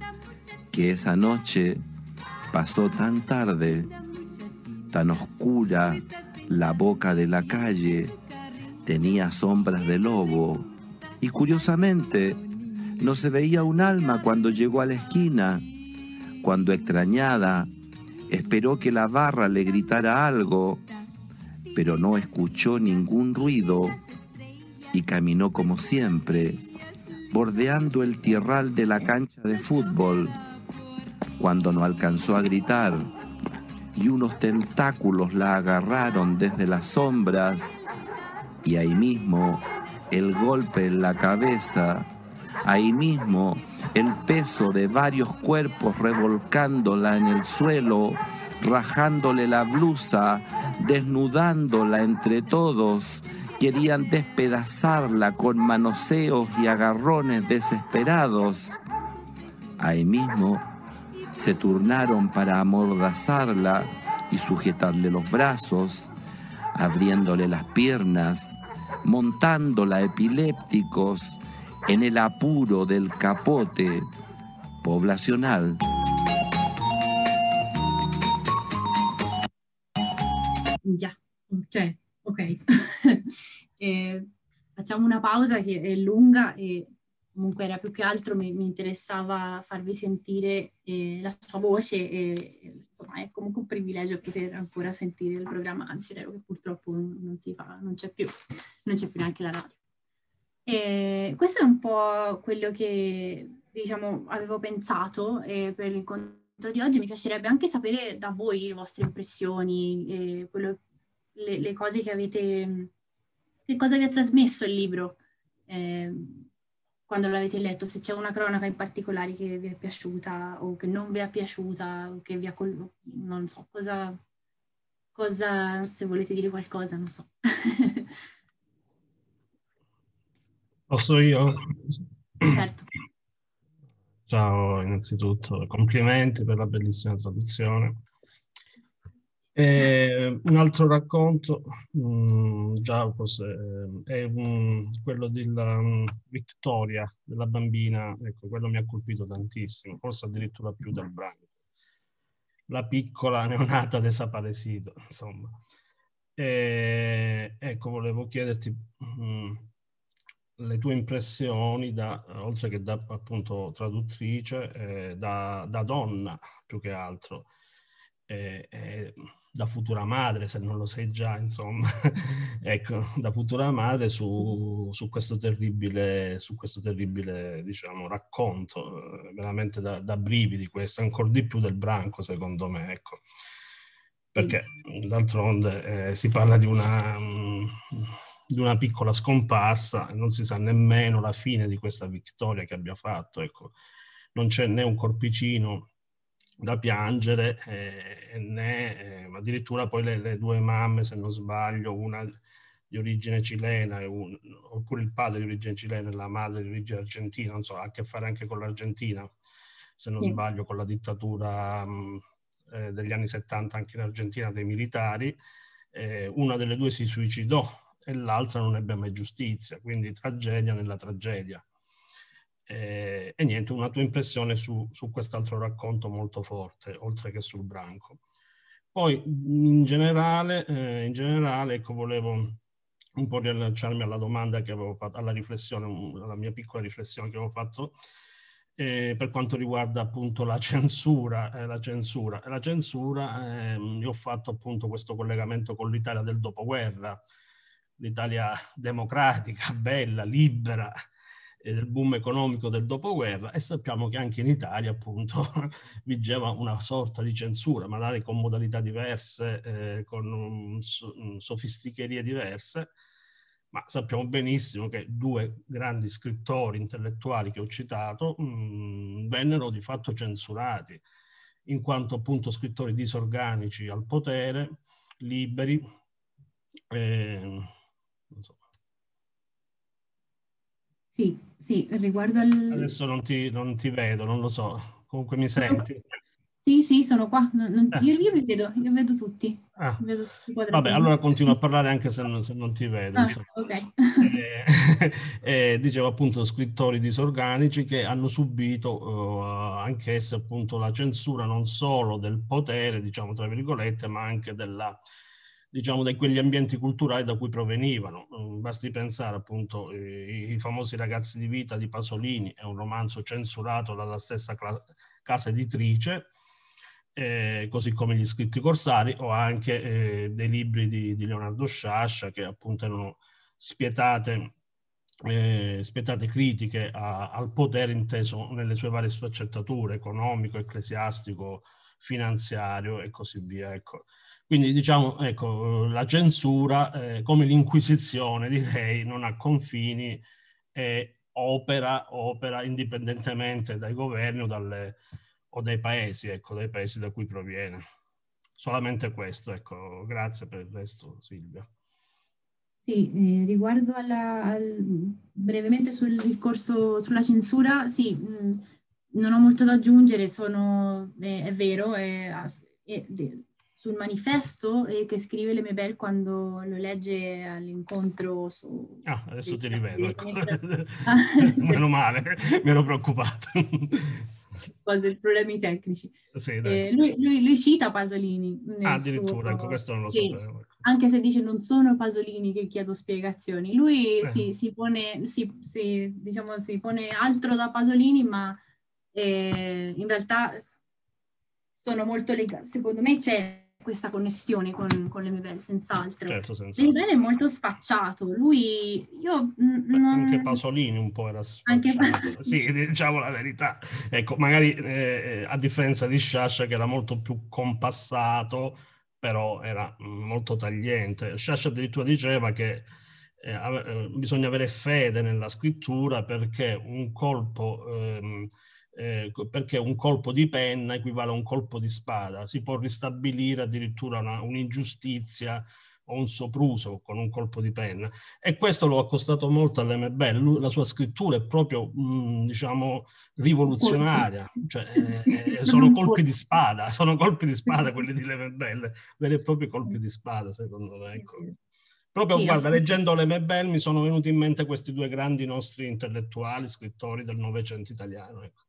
que esa noche pasó tan tarde, tan oscura, la boca de la calle tenía sombras de lobo y curiosamente no se veía un alma cuando llegó a la esquina, cuando extrañada esperó que la barra le gritara algo, pero no escuchó ningún ruido y caminó como siempre, bordeando el tierral de la cancha de fútbol, cuando no alcanzó a gritar y unos tentáculos la agarraron desde las sombras y ahí mismo el golpe en la cabeza, ahí mismo el peso de varios cuerpos revolcándola en el suelo, rajándole la blusa, desnudándola entre todos, querían despedazarla con manoseos y agarrones desesperados. Ahí mismo se turnaron para amordazarla y sujetarle los brazos, abriéndole las piernas, montándola epilépticos en el apuro del capote poblacional. Già, cioè, ok. Eh, facciamo una pausa che è lunga e comunque era più che altro mi, mi interessava farvi sentire eh, la sua voce e, e, insomma è comunque un privilegio poter ancora sentire il programma canzionero che purtroppo non, si fa, non c'è più, non c'è più neanche la radio. E questo è un po' quello che diciamo avevo pensato eh, per l'incontro di oggi. Mi piacerebbe anche sapere da voi le vostre impressioni, eh, quello, le, le, cose che avete, che cosa vi ha trasmesso il libro eh, quando l'avete letto, se c'è una cronaca in particolare che vi è piaciuta o che non vi è piaciuta o che vi ha colpito, non so, cosa, cosa, se volete dire qualcosa, non so. Posso io? certo. Ciao, innanzitutto complimenti per la bellissima traduzione. E un altro racconto, mh, già è um, quello della um, Vittoria, della bambina, ecco, quello mi ha colpito tantissimo, forse addirittura più del brano. La piccola neonata desaparecida, insomma. E, ecco, volevo chiederti, mh, le tue impressioni, da, oltre che da appunto traduttrice, eh, da, da, donna più che altro, eh, eh, da futura madre, se non lo sei già, insomma, ecco, da futura madre su, su, questo terribile, su questo terribile, diciamo, racconto, eh, veramente da, da brividi questo, ancora di più del branco, secondo me, ecco perché d'altronde eh, si parla di una, di una, piccola scomparsa non si sa nemmeno la fine di questa vittoria che abbia fatto. Ecco. Non c'è né un corpicino da piangere eh, né eh, addirittura poi le, le, due mamme, se non sbaglio, una di origine cilena un, oppure il padre di origine cilena e la madre di origine argentina, non so, ha a che fare anche con l'Argentina, se non sì. sbaglio, con la dittatura... Mh, eh, degli anni 70 anche in Argentina dei militari, eh, una delle due si suicidò e l'altra non ebbe mai giustizia, quindi tragedia nella tragedia. Eh, e niente, una tua impressione su, su quest'altro racconto molto forte, oltre che sul branco. Poi in generale, eh, in generale ecco, volevo un po' riallacciarmi alla domanda che avevo fatto, alla riflessione, alla mia piccola riflessione che avevo fatto eh, per quanto riguarda appunto la censura. Eh, la censura, la censura ehm, io ho fatto appunto questo collegamento con l'Italia del dopoguerra, l'Italia democratica, bella, libera, eh, del boom economico del dopoguerra e sappiamo che anche in Italia appunto vigeva una sorta di censura, magari con modalità diverse, eh, con um, sofisticherie diverse, ma sappiamo benissimo che due grandi scrittori intellettuali che ho citato mh, mm, vennero di fatto censurati, in quanto appunto scrittori disorganici al potere, liberi. Eh, sì, sì, riguardo al... Adesso non ti, non ti vedo, non lo so, comunque mi senti? Sì, sì, sono qua. Non, eh. io, io, vi vedo, io vedo tutti. Ah. Vedo tutti Vabbè, allora continuo a parlare anche se non, se non ti vedo. Ah, okay. eh, eh, dicevo appunto scrittori disorganici che hanno subito uh, anch'essi appunto la censura non solo del potere, diciamo tra virgolette, ma anche della, diciamo, di quegli ambienti culturali da cui provenivano. Mm, basti pensare appunto i, i, famosi ragazzi di vita di Pasolini, è un romanzo censurato dalla stessa casa editrice, eh, così come gli scritti corsari o anche eh, dei libri di, di, Leonardo Sciascia che appunto erano spietate, eh, spietate critiche a, al potere inteso nelle sue varie sfaccettature, economico, ecclesiastico, finanziario e così via. Ecco. Quindi diciamo, ecco, la censura, eh, come l'inquisizione direi, non ha confini e opera, opera indipendentemente dai governi o dalle, o dai paesi, ecco, dai paesi da cui proviene. Solamente questo, ecco, grazie per il resto Silvia. Sì, eh, riguardo alla, al, brevemente sul discorso sulla censura, sì, mh, mm, non ho molto da aggiungere, sono, eh, è vero, è, è, sul manifesto eh, che scrive Lemebel quando lo legge all'incontro su... Ah, adesso ti rivedo, ecco. Meno male, mi ero preoccupato cose, problemi tecnici. Sì, eh, lui, lui, lui, cita Pasolini. Ah, addirittura, suo... ecco, questo non lo sì, sapevo. Ecco. Anche se dice non sono Pasolini che chiedo spiegazioni. Lui eh. si, si, pone, si, si, diciamo, si pone altro da Pasolini, ma eh, in realtà sono molto legati. Secondo me c'è questa connessione con, con Lemebel, senz'altro. Certo, senz'altro. Lemebel è molto spacciato, lui, io non... Anche Pasolini un po' era spacciato, sì, diciamo la verità. Ecco, magari eh, a differenza di Sciascia che era molto più compassato, però era molto tagliente. Sciascia addirittura diceva che eh, eh, bisogna avere fede nella scrittura perché un colpo... Ehm, eh, perché un colpo di penna equivale a un colpo di spada, si può ristabilire addirittura una, un'ingiustizia o un sopruso con un colpo di penna e questo lo ha costato molto all'MB, la sua scrittura è proprio mh, diciamo rivoluzionaria, cioè, eh, sono colpi di spada, sono colpi di spada quelli di Lemebel, veri e propri colpi di spada secondo me. Ecco. Proprio, sì, guarda, leggendo Lemebel mi sono venuti in mente questi due grandi nostri intellettuali, scrittori del Novecento italiano. Ecco.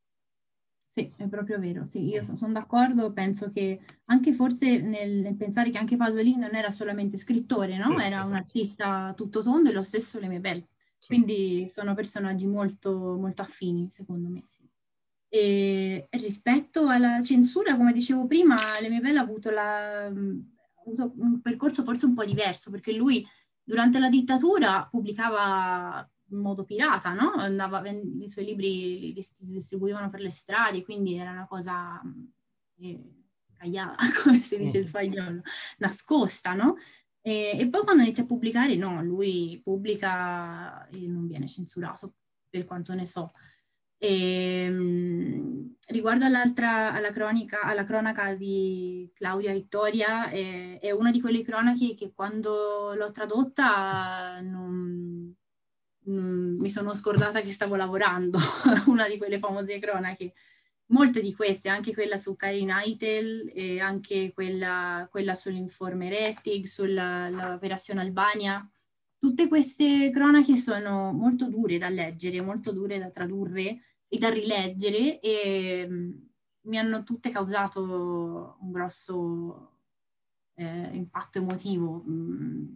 Sì, è proprio vero, sì, io sono d'accordo, penso che anche forse nel, nel, pensare che anche Pasolini non era solamente scrittore, no? Era un esatto. artista tutto tondo e lo stesso Lemebel. Quindi sono personaggi molto, molto affini, secondo me. Sì. E rispetto alla censura, come dicevo prima, Le mie belle ha avuto, la, ha avuto un percorso forse un po' diverso, perché lui durante la dittatura pubblicava in modo pirata, no? Andava, I suoi libri li distribuivano per le strade, quindi era una cosa eh, callata, come si dice in spagnolo, nascosta, no? E, e, poi quando inizia a pubblicare, no, lui pubblica e non viene censurato, per quanto ne so. E, ehm, riguardo all'altra, alla cronaca, alla cronaca di Claudia Vittoria, è, è, una di quelle cronache che quando l'ho tradotta non, non, mi sono scordata che stavo lavorando, una di quelle famose cronache. Molte di queste, anche quella su Karin Aitel e anche quella, quella sull'informe Rettig, sull'operazione Albania, tutte queste cronache sono molto dure da leggere, molto dure da tradurre e da rileggere e mh, mm, mi hanno tutte causato un grosso eh, impatto emotivo. Mm,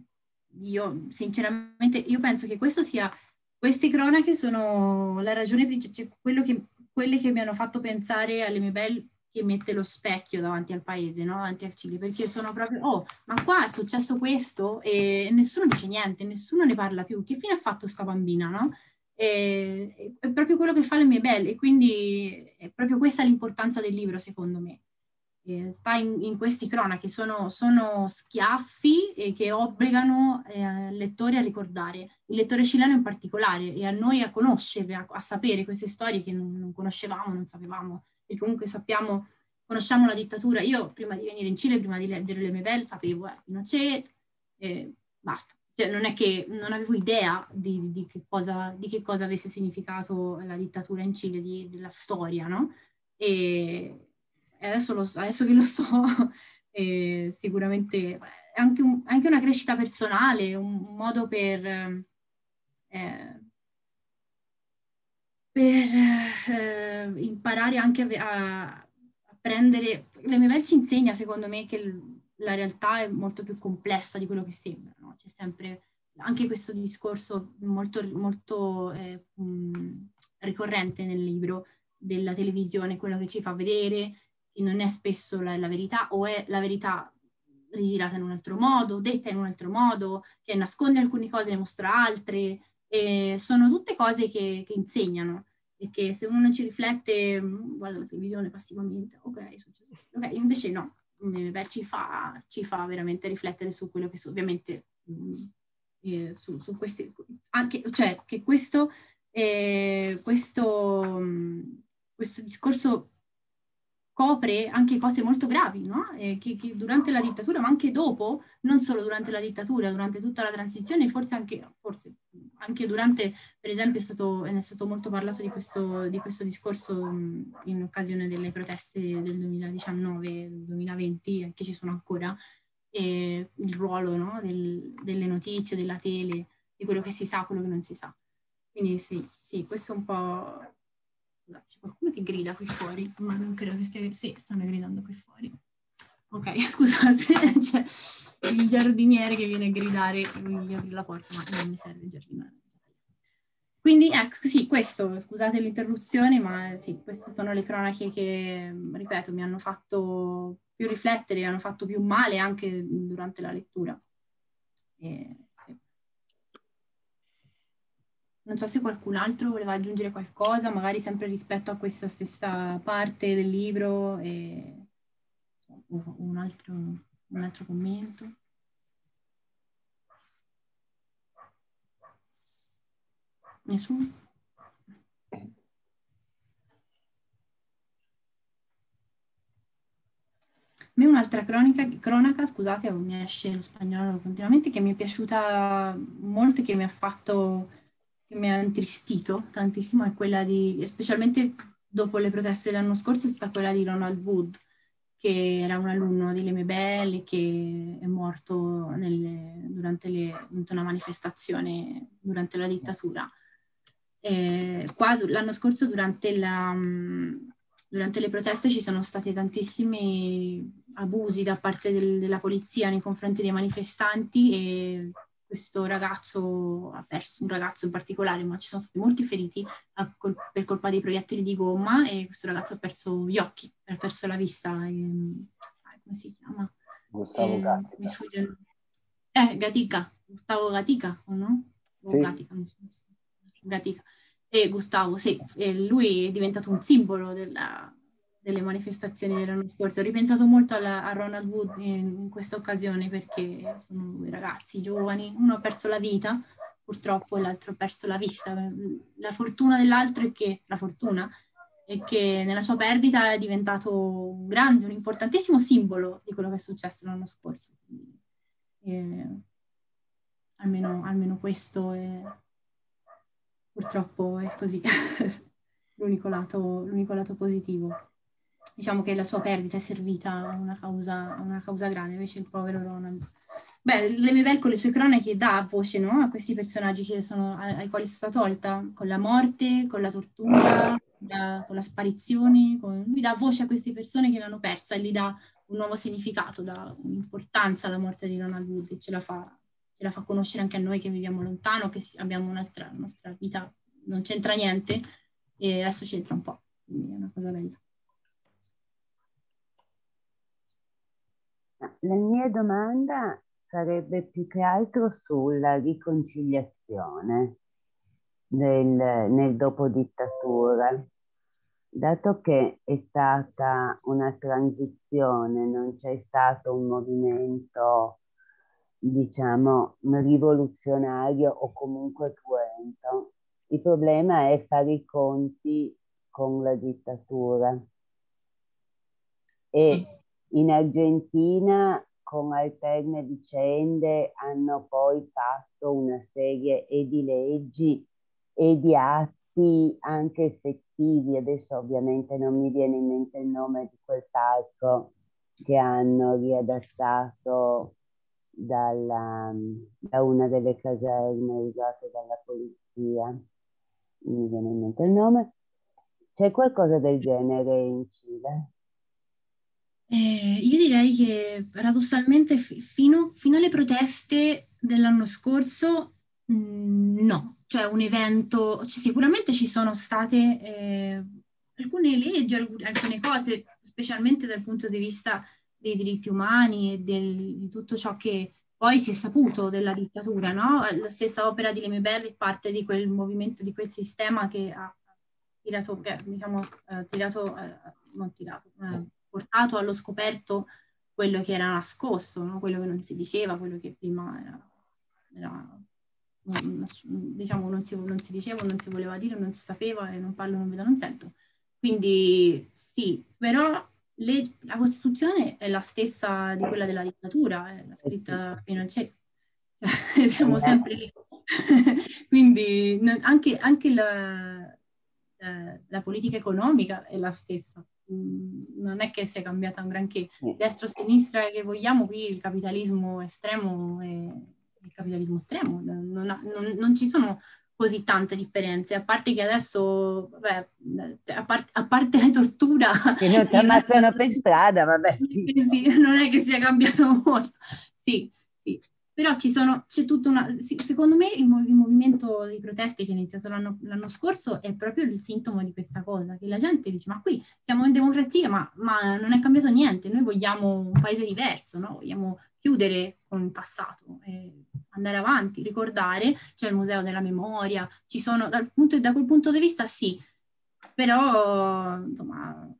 io sinceramente, io penso che questo sia, queste cronache sono la ragione principale, cioè che, quelle che mi hanno fatto pensare alle mie belle che mette lo specchio davanti al paese, no? davanti al Cile, perché sono proprio, oh, ma qua è successo questo e nessuno dice niente, nessuno ne parla più. Che fine ha fatto sta bambina, no? E, è proprio quello che fa le mie belle, e quindi è proprio questa l'importanza del libro, secondo me. Sta in, in questi cronache, sono, sono schiaffi e che obbligano eh, il lettore a ricordare, il lettore cileno in particolare, e a noi a conoscere, a, a sapere queste storie che non, non conoscevamo, non sapevamo e comunque sappiamo, conosciamo la dittatura. Io prima di venire in Cile, prima di leggere le mie belle, sapevo eh, Pinochet e basta. Cioè, non è che non avevo idea di, di, che cosa, di, che cosa, avesse significato la dittatura in Cile, di, della storia, no? E, adesso, lo, adesso, che lo so, eh, sicuramente è anche, un, anche, una crescita personale, un, un modo per... Eh, per eh, imparare anche a, a, prendere... Mie ci insegna, secondo me, che la realtà è molto più complessa di quello che sembra. No? C'è sempre anche questo discorso molto, molto eh, ricorrente nel libro della televisione, quello che ci fa vedere, non è spesso la, la verità, o è la verità rigirata in un altro modo, detta in un altro modo, che nasconde alcune cose e mostra altre. E sono tutte cose che, che insegnano e che se uno non ci riflette, mm, guarda la televisione passivamente, ok. Okay, invece no, mm, beh, ci, fa, ci, fa, veramente riflettere su quello che ovviamente mm, eh, su, su, questi, anche, cioè che questo, eh, questo, questo discorso copre anche cose molto gravi, no? eh, che, che, durante la dittatura, ma anche dopo, non solo durante la dittatura, durante tutta la transizione, forse anche, forse anche durante, per esempio, è stato, è stato molto parlato di questo, di questo discorso in occasione delle proteste del 2019-2020, che ci sono ancora, e il ruolo no? del, delle notizie, della tele, di quello che si sa, quello che non si sa. Quindi sì, sì, questo è un po' Scusate, qualcuno che grida qui fuori, ma non credo che stia... Sì, stanno gridando qui fuori. Ok, scusate, c'è il giardiniere che viene a gridare, mi apre la porta, ma non mi serve il giardiniere. Quindi ecco, sì, questo, scusate l'interruzione, ma sì, queste sono le cronache che, ripeto, mi hanno fatto più riflettere, mi hanno fatto più male anche durante la lettura. E non so se qualcun altro voleva aggiungere qualcosa, magari sempre rispetto a questa stessa parte del libro e un altro, un altro commento. Nessuno? A me un'altra cronaca, cronaca, scusate, mi esce lo spagnolo continuamente, che mi è piaciuta molto e che mi ha fatto che mi ha intristito tantissimo è quella di, specialmente dopo le proteste dell'anno scorso, è stata quella di Ronald Wood, che era un alunno delle Mebelle che è morto nelle, durante le, una manifestazione durante la dittatura. E qua l'anno scorso durante, la, durante, le proteste ci sono stati tantissimi abusi da parte del, della polizia nei confronti dei manifestanti e questo ragazzo ha perso, un ragazzo in particolare, ma ci sono stati molti feriti col, per colpa dei proiettili di gomma e questo ragazzo ha perso gli occhi, ha perso la vista. E, come si chiama? Gustavo eh, Gatica. mi sfugge- Eh, Gatica, Gustavo Gatica, o no? O Sì. Gatica, non so. Gatica. E Gustavo, sì, e lui è diventato un simbolo della- delle manifestazioni dell'anno scorso. Ho ripensato molto alla- a Ronald Wood in, in questa occasione perché sono due ragazzi giovani, uno ha perso la vita purtroppo e l'altro ha perso la vista. La fortuna dell'altro è che, la fortuna è che nella sua perdita è diventato un grande, un importantissimo simbolo di quello che è successo l'anno scorso. Quindi, eh, almeno, almeno questo è, purtroppo è così, l'unico lato, l'unico lato positivo. Diciamo che la sua perdita è servita a una causa, a una causa grande, invece il povero Ronald. Beh, Lemebel con le sue cronache dà voce no, a questi personaggi sono, ai, quali è stata tolta, con la morte, con la tortura, con la, con la sparizione, con- lui dà voce a queste persone che l'hanno persa e gli dà un nuovo significato, dà un'importanza alla morte di Ronald Wood e ce la fa, ce la fa conoscere anche a noi che viviamo lontano, che abbiamo un'altra nostra vita, non c'entra niente e adesso c'entra un po', quindi è una cosa bella. La mia domanda sarebbe più che altro sulla riconciliazione del, nel dopo dittatura. Dato che è stata una transizione, non c'è stato un movimento, diciamo, rivoluzionario o comunque cruento, il problema è fare i conti con la dittatura. E in Argentina con alterne vicende hanno poi fatto una serie e di leggi e di atti anche effettivi. Adesso ovviamente non mi viene in mente il nome di quel parco che hanno riadattato dalla, da una delle caserme usate dalla polizia. Non mi viene in mente il nome. C'è qualcosa del genere in Cile? Eh, io direi che paradossalmente fi- fino, fino alle proteste dell'anno scorso mh, no, cioè un evento, cioè, sicuramente ci sono state eh, alcune leggi, alc- alcune cose, specialmente dal punto di vista dei diritti umani e del- di tutto ciò che poi si è saputo della dittatura, no? La stessa opera di Lemebel è parte di quel movimento, di quel sistema che ha tirato, diciamo, eh, tirato, eh, non tirato, eh, portato allo scoperto quello che era nascosto, no? quello che non si diceva, quello che prima era, era non, diciamo, non si, non si diceva, non si voleva dire, non si sapeva e non parlo, non vedo, non sento. Quindi sì, però le- la Costituzione è la stessa di quella della dittatura, è la scritta Pinochet, cioè, siamo sempre lì. Quindi anche, anche la, la- la politica economica è la stessa. Mm, Non è che sia cambiata un granché. Destra o sinistra che vogliamo, qui il capitalismo estremo è il capitalismo estremo. Non, ha- non- non ci sono così tante differenze, a parte che adesso, vabbè, cioè, a, par- a parte la tortura, Che non ti ammazzano per strada, vabbè, sì. sì, non è che sia cambiato molto. Sì, sì. Però ci sono, c'è tutta una... secondo me il, mov- il movimento di proteste che è iniziato l'anno, l'anno scorso è proprio il sintomo di questa cosa, che la gente dice, ma qui siamo in democrazia, ma, ma non è cambiato niente, noi vogliamo un paese diverso, no? Vogliamo chiudere con il passato, e andare avanti, ricordare, c'è il Museo della Memoria, ci sono, dal punto, da quel punto di vista sì, però insomma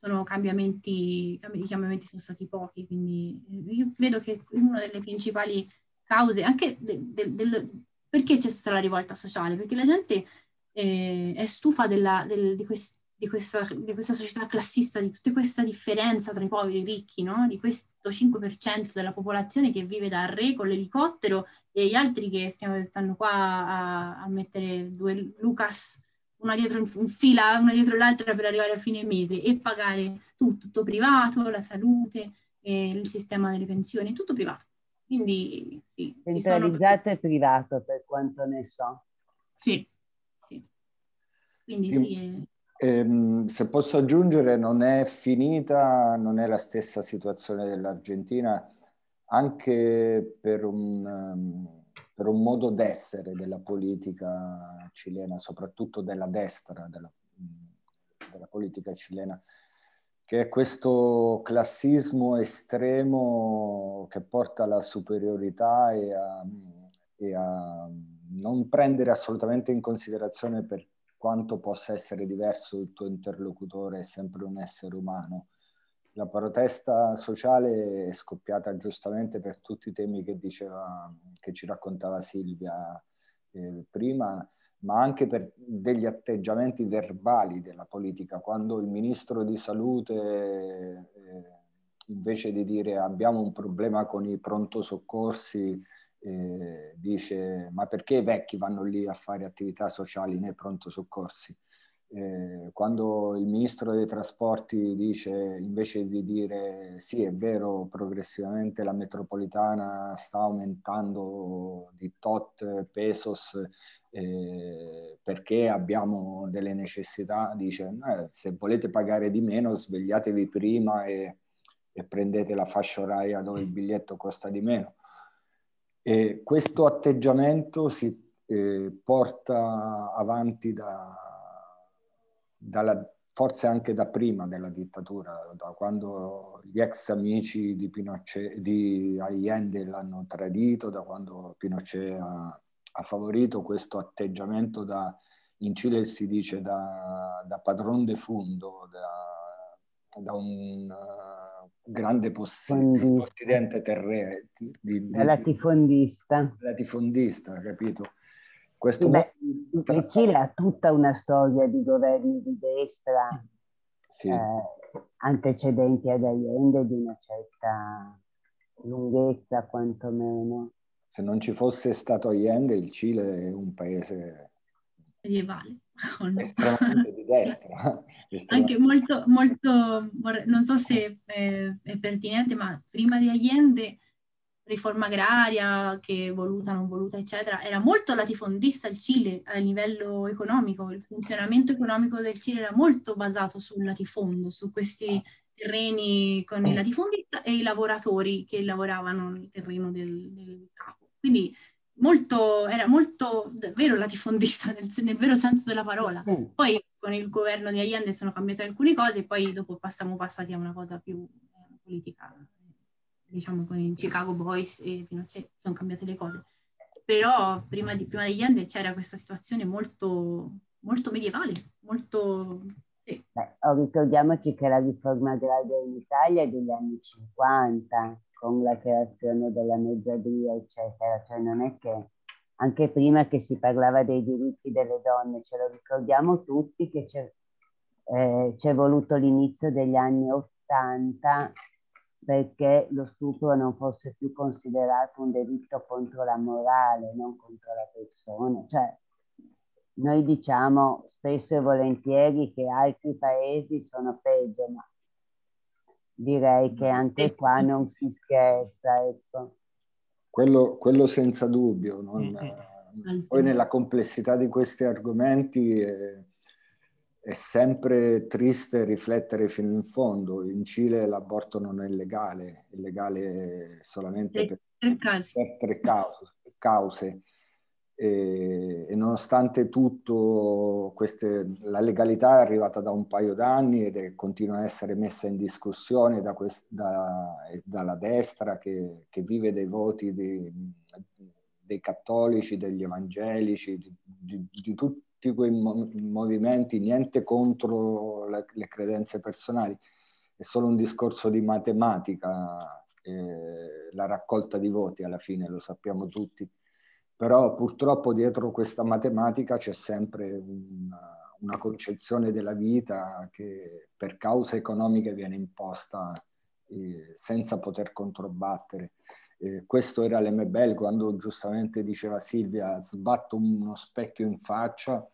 sono cambiamenti, cambi- i cambiamenti sono stati pochi, quindi eh, io credo che una delle principali cause, anche del, del- del- perché c'è stata la rivolta sociale, perché la gente eh, è stufa della- del- di, quest- di questa, di questa società classista, di tutta questa differenza tra i poveri e i ricchi, no? di questo 5% della popolazione che vive da re con l'elicottero e gli altri che stiamo- stanno qua a, a mettere due Lucas una dietro in, fila, una dietro l'altra per arrivare a fine mese e pagare tutto, tutto privato, la salute, eh, il sistema delle pensioni, tutto privato. Quindi sì, ci sono... Centralizzato e privato per quanto ne so. Sì, sì. Quindi Io- sì, è- Ehm, se posso aggiungere, non è finita, non è la stessa situazione dell'Argentina, anche per un, ehm, per un modo d'essere della politica cilena, soprattutto della destra della, della politica cilena, che è questo classismo estremo che porta alla superiorità e a, e a non prendere assolutamente in considerazione per quanto possa essere diverso il tuo interlocutore, è sempre un essere umano. La protesta sociale è scoppiata giustamente per tutti i temi che, diceva, che ci raccontava Silvia eh, prima, ma anche per degli atteggiamenti verbali della politica. Quando il ministro di salute, eh, invece di dire abbiamo un problema con i pronto soccorsi, eh, dice ma perché i vecchi vanno lì a fare attività sociali nei pronto soccorsi? Eh, quando il ministro dei trasporti dice invece di dire sì è vero progressivamente la metropolitana sta aumentando di tot pesos eh, perché abbiamo delle necessità dice eh, se volete pagare di meno svegliatevi prima e, e prendete la fascia oraria dove il biglietto costa di meno. E questo atteggiamento si eh, porta avanti da, dalla, forse anche da prima della dittatura, da quando gli ex amici di, Pinochet, di Allende l'hanno tradito, da quando Pinochet ha, ha favorito questo atteggiamento da, in Cile si dice da, da padron de fundo, da, da un grande possidente terreno. Di, di, la tifondista. La tifondista, capito? Questo sì, beh, il Cile ha tutta una storia di governi di destra sì. eh, antecedenti ad Allende di una certa lunghezza quantomeno. Se non ci fosse stato Allende, il Cile è un paese medievale. estremamente di destra. Anche molto, molto, non so se è, è, pertinente, ma prima di Allende, riforma agraria, che voluta, non voluta, eccetera, era molto latifondista il Cile a livello economico, il funzionamento economico del Cile era molto basato sul latifondo, su questi terreni con i latifondi e i lavoratori che lavoravano nel terreno del, del capo. Quindi molto, era molto davvero latifondista nel, nel vero senso della parola. Mm. Poi con il governo di Allende sono cambiate alcune cose, poi dopo siamo passati a una cosa più eh, politica, diciamo con i Chicago Boys e Pinochet sono cambiate le cose. Però prima di, prima di Allende c'era questa situazione molto, molto medievale, molto... Sì. Beh, ricordiamoci che la riforma agraria in Italia è degli anni 50, con la creazione della mezzadria, eccetera. Cioè non è che anche prima che si parlava dei diritti delle donne, ce lo ricordiamo tutti che c'è, eh, c'è voluto l'inizio degli anni Ottanta perché lo stupro non fosse più considerato un delitto contro la morale, non contro la persona. Cioè, noi diciamo spesso e volentieri che altri paesi sono peggio, ma direi che anche qua non si scherza. Ecco. Quello, quello senza dubbio. Non, poi nella complessità di questi argomenti è, è, sempre triste riflettere fino in fondo. In Cile l'aborto non è legale, è legale solamente per, per tre cause. cause e, e nonostante tutto queste, la legalità è arrivata da un paio d'anni ed è, continua a essere messa in discussione da quest, da, dalla destra che, che, vive dei voti di, dei cattolici, degli evangelici, di, di, di tutti quei movimenti, niente contro le, le, credenze personali, è solo un discorso di matematica, eh, la raccolta di voti alla fine, lo sappiamo tutti però purtroppo dietro questa matematica c'è sempre una, una concezione della vita che per cause economiche viene imposta eh, senza poter controbattere. Eh, questo era l'MBL quando giustamente diceva Silvia, sbatto uno specchio in faccia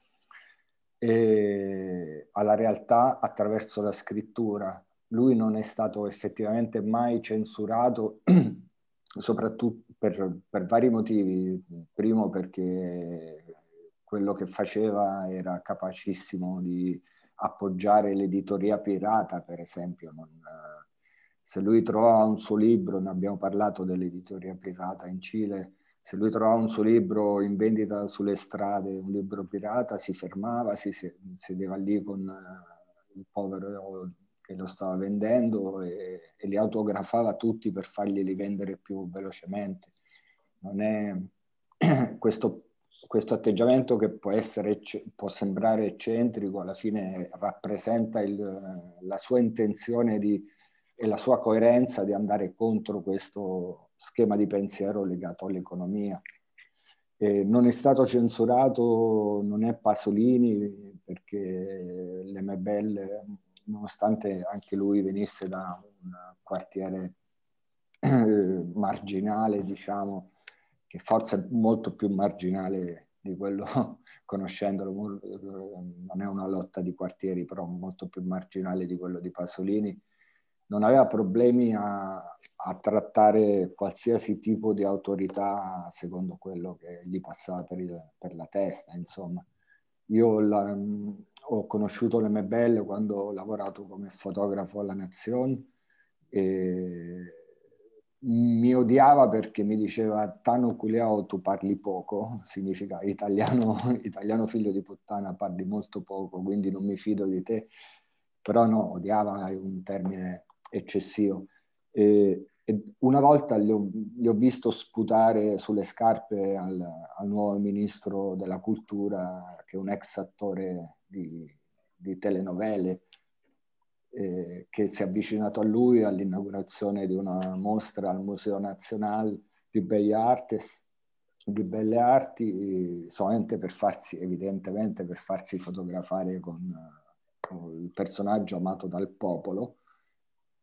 e alla realtà attraverso la scrittura. Lui non è stato effettivamente mai censurato soprattutto per, per, vari motivi. Primo perché quello che faceva era capacissimo di appoggiare l'editoria pirata, per esempio. Non, se lui trova un suo libro, ne abbiamo parlato dell'editoria pirata in Cile, se lui trovava un suo libro in vendita sulle strade, un libro pirata, si fermava, si sedeva lì con eh, il povero che lo stava vendendo e, e, li autografava tutti per farglieli vendere più velocemente. Non è questo, questo atteggiamento che può, essere, può sembrare eccentrico, alla fine rappresenta il, la sua intenzione di, e la sua coerenza di andare contro questo schema di pensiero legato all'economia. Eh, non è stato censurato, non è Pasolini, perché l'Emebel, nonostante anche lui venisse da un quartiere eh, marginale, diciamo, che forse è molto più marginale di quello, conoscendolo, non è una lotta di quartieri, però molto più marginale di quello di Pasolini, non aveva problemi a, a, trattare qualsiasi tipo di autorità secondo quello che gli passava per, il, per la testa, insomma. Io la, ho conosciuto le Mebelle quando ho lavorato come fotografo alla Nazione e mi odiava perché mi diceva Tano Culeao tu parli poco, significa italiano, italiano figlio di puttana parli molto poco, quindi non mi fido di te, però no, odiava è un termine eccessivo. E, e una volta li ho, ho, visto sputare sulle scarpe al, al, nuovo ministro della cultura, che è un ex attore di, di telenovele, eh, che si è avvicinato a lui all'inaugurazione di una mostra al Museo Nazionale di Belle Artes, di Belle Arti, solamente per farsi, evidentemente per farsi fotografare con, con il personaggio amato dal popolo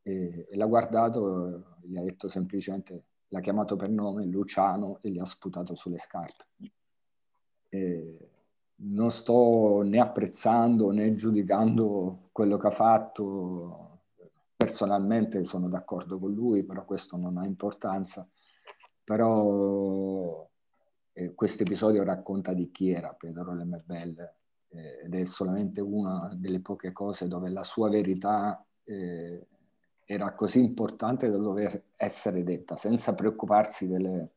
e, e l'ha guardato, gli ha detto semplicemente, l'ha chiamato per nome Luciano e gli ha sputato sulle scarpe. E non sto né apprezzando né giudicando quello che ha fatto, personalmente sono d'accordo con lui, però questo non ha importanza. Però eh, questo episodio racconta di chi era Pedro Lemebel eh, ed è solamente una delle poche cose dove la sua verità eh, era così importante da dover essere detta, senza preoccuparsi delle,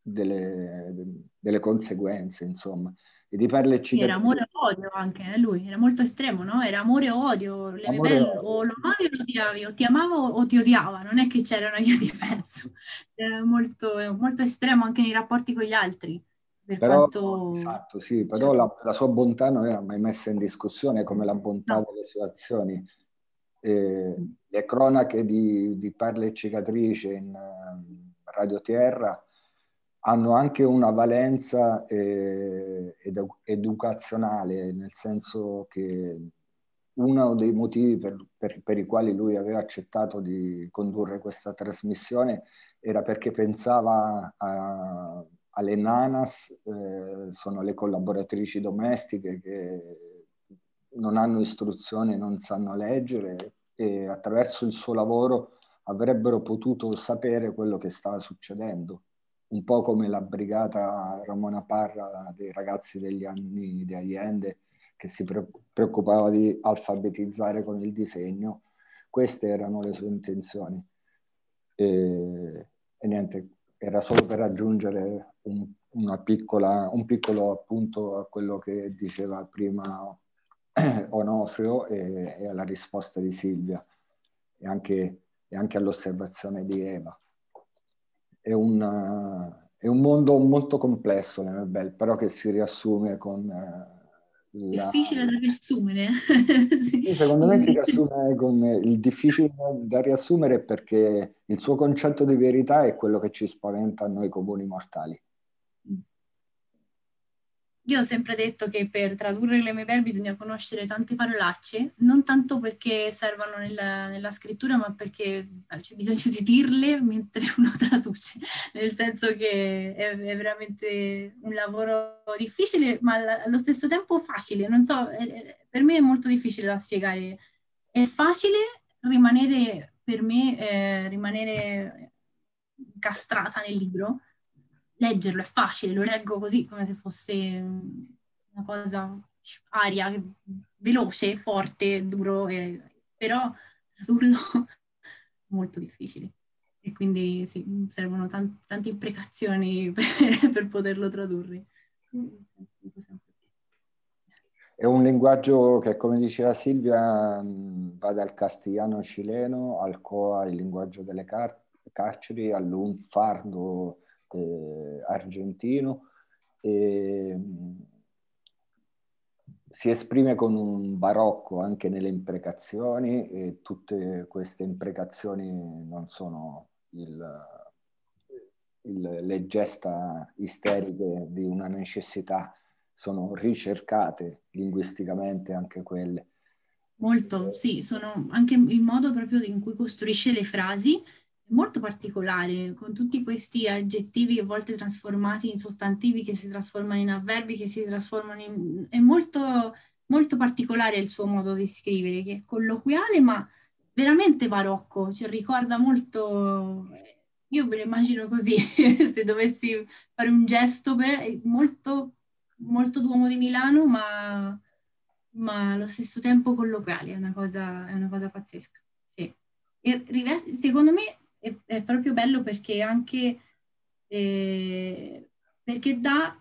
delle, delle conseguenze, insomma. E di perle Era amore e odio anche, eh, lui, era molto estremo, no? Era amore e odio, le amore belle, o lo amavi o lo odiavi, o ti amavo o ti odiava, non è che c'era una via di mezzo. Era molto, molto estremo anche nei rapporti con gli altri. Per però, quanto... Esatto, sì, però cioè... la, la, sua bontà non era mai messa in discussione come la bontà no. delle sue azioni. Eh, le cronache di, di Parle e Cicatrice in uh, Radio Terra hanno anche una valenza eh, edu- educazionale, nel senso che uno dei motivi per, per, per, i quali lui aveva accettato di condurre questa trasmissione era perché pensava a, alle nanas, eh, sono le collaboratrici domestiche che non hanno istruzione, non sanno leggere e attraverso il suo lavoro avrebbero potuto sapere quello che stava succedendo. Un po' come la brigata Ramona Parra dei ragazzi degli anni di Allende che si preoccupava di alfabetizzare con il disegno. Queste erano le sue intenzioni. E, e niente, era solo per aggiungere un, piccola, un piccolo appunto a quello che diceva prima Onofrio e, e, alla risposta di Silvia e anche, e anche all'osservazione di Eva. È, una, è, un mondo molto complesso, Bell, però che si riassume con... Eh, la... Difficile da riassumere. sì, secondo me si riassume con il difficile da riassumere perché il suo concetto di verità è quello che ci spaventa a noi comuni mortali. Io ho sempre detto che per tradurre le mie bisogna conoscere tante parolacce, non tanto perché servono nella, nella scrittura, ma perché c'è bisogno di dirle mentre uno traduce, nel senso che è, è veramente un lavoro difficile, ma allo stesso tempo facile. Non so, è, per me è molto difficile da spiegare. È facile rimanere, per me, eh, rimanere castrata nel libro, leggerlo è facile, lo leggo così come se fosse una cosa aria, veloce, forte, duro, eh, però tradurlo è molto difficile. e quindi sì, servono tan- tante imprecazioni per, per poterlo tradurre. È un linguaggio che, come diceva Silvia, mh, va dal castigliano cileno al COA, il linguaggio delle car- carceri, all'unfardo eh, argentino. E, mh, si esprime con un barocco anche nelle imprecazioni e tutte queste imprecazioni non sono il, il, le gesta isteriche di una necessità, sono ricercate linguisticamente anche quelle. Molto, sì, sono anche il modo proprio in cui costruisce le frasi molto particolare, con tutti questi aggettivi a volte trasformati in sostantivi che si trasformano in avverbi, che si trasformano in... è molto, molto particolare il suo modo di scrivere, che è colloquiale ma veramente barocco, ci ricorda molto, io me lo immagino così, se dovessi fare un gesto per, molto, molto Duomo di Milano, ma, ma allo stesso tempo colloquiale, è una cosa, è una cosa pazzesca. Sì. E riveste, secondo me è, è, proprio bello perché anche eh, perché dà,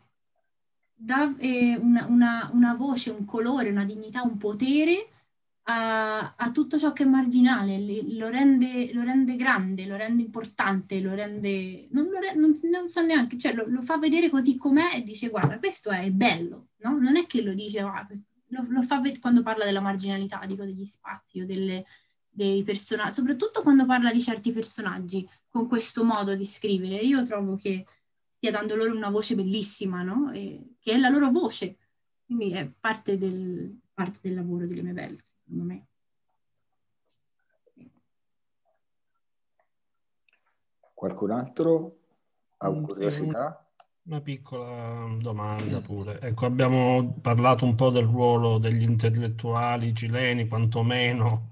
dà eh, una, una, una voce, un colore, una dignità, un potere a, a, tutto ciò che è marginale, lo rende, lo rende, grande, lo rende importante, lo rende, non, lo re, non, non so neanche, cioè lo, lo, fa vedere così com'è e dice guarda questo è bello, no? Non è che lo dice, ah, lo, lo, fa vedere quando parla della marginalità, dico degli spazi o delle, dei personaggi, soprattutto quando parla di certi personaggi con questo modo di scrivere, io trovo che stia dando loro una voce bellissima, no? E, che è la loro voce, quindi è parte del, parte del lavoro di Lemebel secondo me. Qualcun altro ha curiosità? Una piccola domanda pure. Ecco, abbiamo parlato un po' del ruolo degli intellettuali cileni, quantomeno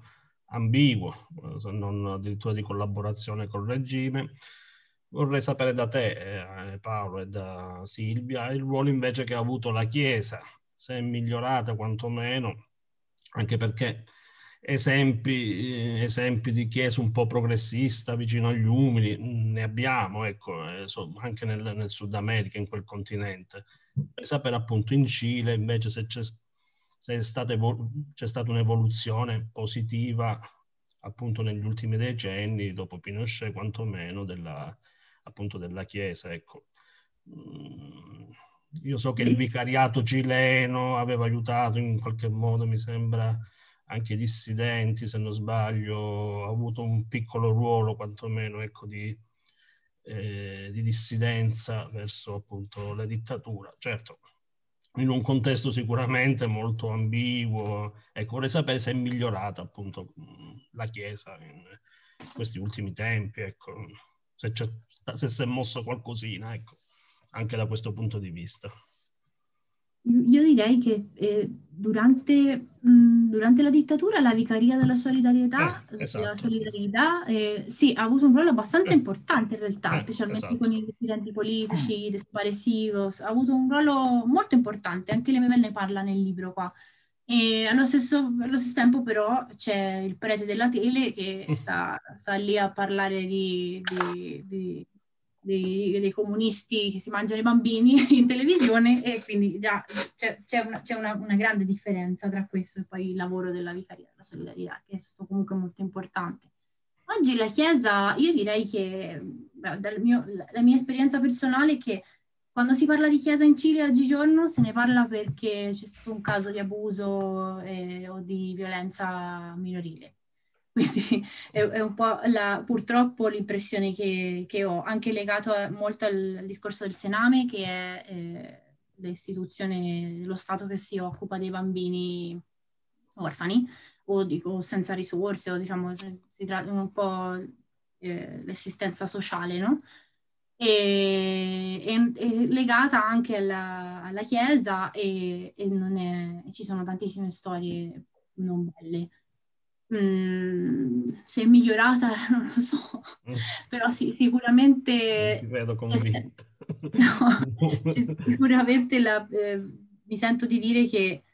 ambiguo, se non addirittura di collaborazione col regime. Vorrei sapere da te, eh, Paolo, e da Silvia, il ruolo invece che ha avuto la Chiesa, se è migliorata quantomeno anche perché esempi, eh, esempi di chiesa un po' progressista vicino agli umili ne abbiamo, ecco, eh, anche nel, nel, Sud America, in quel continente. Per sapere appunto in Cile invece se c'è, c'è stata un'evoluzione positiva appunto negli ultimi decenni, dopo Pinochet quantomeno, della, appunto della Chiesa, ecco. Mm io so che il vicariato cileno aveva aiutato in qualche modo, mi sembra, anche i dissidenti, se non sbaglio, ha avuto un piccolo ruolo quantomeno ecco, di, eh, di dissidenza verso appunto la dittatura. Certo, in un contesto sicuramente molto ambiguo. Ecco, vorrei sapere se è migliorata appunto la Chiesa in questi ultimi tempi, ecco, se, se si è mosso qualcosina, ecco anche da questo punto di vista. Io direi che eh, durante, mh, durante, la dittatura la Vicaria della Solidarietà, eh, esatto, della solidarietà eh, sì, ha avuto un ruolo abbastanza eh. importante in realtà, eh, specialmente esatto. con i dissidenti politici, desaparecidos, ha avuto un ruolo molto importante, anche le ne parla nel libro qua. E allo stesso, allo stesso tempo però c'è il prete della tele che sta, sta lì a parlare di, di, di dei, dei, comunisti che si mangiano i bambini in televisione e quindi già c'è, c'è, una, c'è una, una, grande differenza tra questo e poi il lavoro della Vicaria della Solidarietà, che è stato comunque molto importante. Oggi la Chiesa, io direi che beh, mio, la mia esperienza personale è che quando si parla di Chiesa in Cile oggigiorno se ne parla perché c'è stato un caso di abuso eh, o di violenza minorile quindi è, è un po' la, purtroppo l'impressione che, che, ho, anche legato a, molto al, al, discorso del Sename, che è eh, l'istituzione dello Stato che si occupa dei bambini orfani o, dico, senza risorse, o diciamo si, tratta un po' eh, l'assistenza sociale, no? E, è, è, legata anche alla, alla Chiesa e, e è, ci sono tantissime storie non belle Mm, se è migliorata non lo so, mm. però sì, sicuramente... Non ti vedo convinto. No, sicuramente la, eh, mi sento di dire che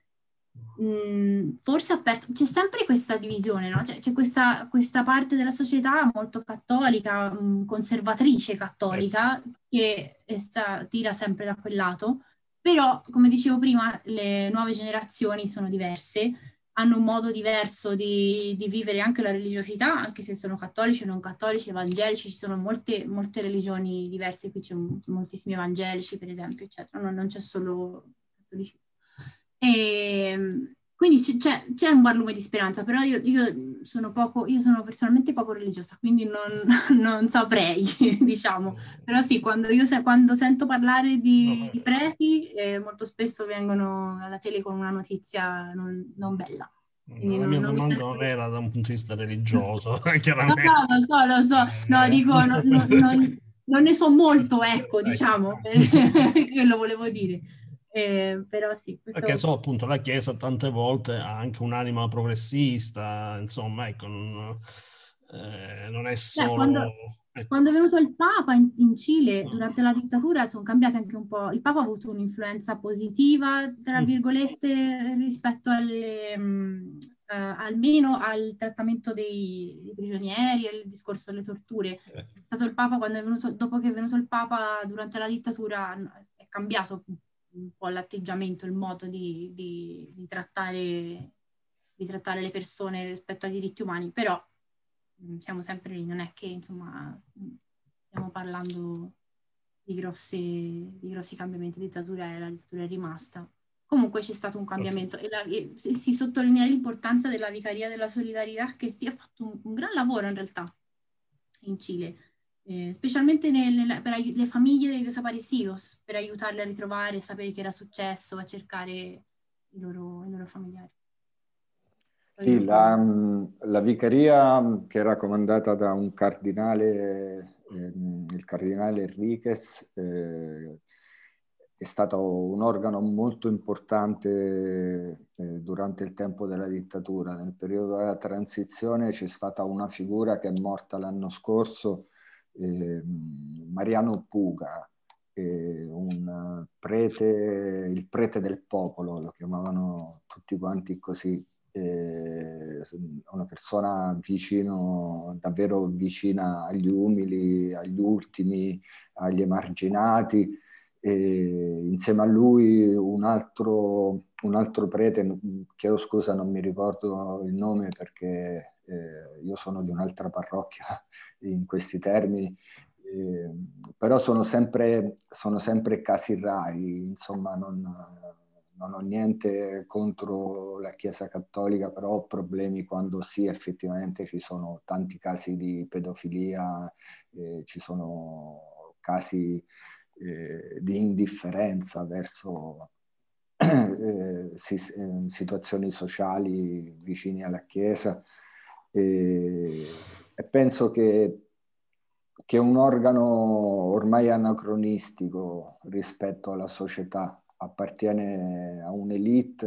mh, forse ha perso, c'è sempre questa divisione, no? Cioè, c'è questa, questa parte della società molto cattolica, mh, conservatrice cattolica, che sta, tira sempre da quel lato, però, come dicevo prima, le nuove generazioni sono diverse, hanno un modo diverso di, di vivere anche la religiosità, anche se sono cattolici o non cattolici, evangelici, ci sono molte, molte religioni diverse, qui c'è moltissimi evangelici, per esempio, eccetera, non, non c'è solo cattolici. E, quindi c'è, c'è, un barlume di speranza, però io, io, sono poco, io sono personalmente poco religiosa, quindi non, non saprei, diciamo. Però sì, quando, io se, quando sento parlare di, di preti, eh, molto spesso vengono alla tele con una notizia non, non bella. Quindi la mia non, domanda non, non era da un punto di vista religioso, chiaramente. No, no, lo so, lo so. No, eh, dico, non, non ne so molto, ecco, ecco. diciamo, quello volevo dire. Eh, però sì, questo... Perché so appunto la Chiesa tante volte ha anche un'anima progressista, insomma, ecco, non, eh, non è solo... quando, ecco. quando, è venuto il Papa in, in, Cile, durante la dittatura, sono cambiati anche un po'. Il Papa ha avuto un'influenza positiva, tra mm. virgolette, rispetto alle... Mh, mm, Uh, almeno al trattamento dei, prigionieri e il discorso delle torture. Eh. È stato il Papa quando è venuto, dopo che è venuto il Papa durante la dittatura, è cambiato un po' l'atteggiamento, il modo di, di, di, trattare, di trattare le persone rispetto ai diritti umani, però mm, siamo sempre lì, non è che insomma stiamo parlando di, grosse, di grossi cambiamenti, la dittatura è, la dittatura è rimasta. Comunque c'è stato un cambiamento e, la, e, si sottolinea l'importanza della Vicaria della Solidarietà che ha fatto un, un gran lavoro in realtà in Cile eh, specialmente nelle, per le famiglie dei desaparecidos, per aiutarli a ritrovare, sapere che era successo, a cercare i loro, i loro familiari. Sì, la, la, vicaria che era comandata da un cardinale, eh, il cardinale Enriquez, eh, è stato un organo molto importante eh, durante il tempo della dittatura. Nel periodo della transizione c'è stata una figura che è morta l'anno scorso, eh, Mariano Puga, eh, un prete, il prete del popolo, lo chiamavano tutti quanti così, eh, una persona vicino, davvero vicina agli umili, agli ultimi, agli emarginati. E insieme a lui un altro, un altro prete, chiedo scusa non mi ricordo il nome perché eh, io sono di un'altra parrocchia in questi termini, eh, però sono sempre, sono sempre casi rari, insomma non, non, ho niente contro la Chiesa Cattolica, però ho problemi quando sì effettivamente ci sono tanti casi di pedofilia, eh, ci sono casi eh, di indifferenza verso eh, eh, situazioni sociali vicini alla Chiesa e, e penso che, che è un organo ormai anacronistico rispetto alla società, appartiene a un'elite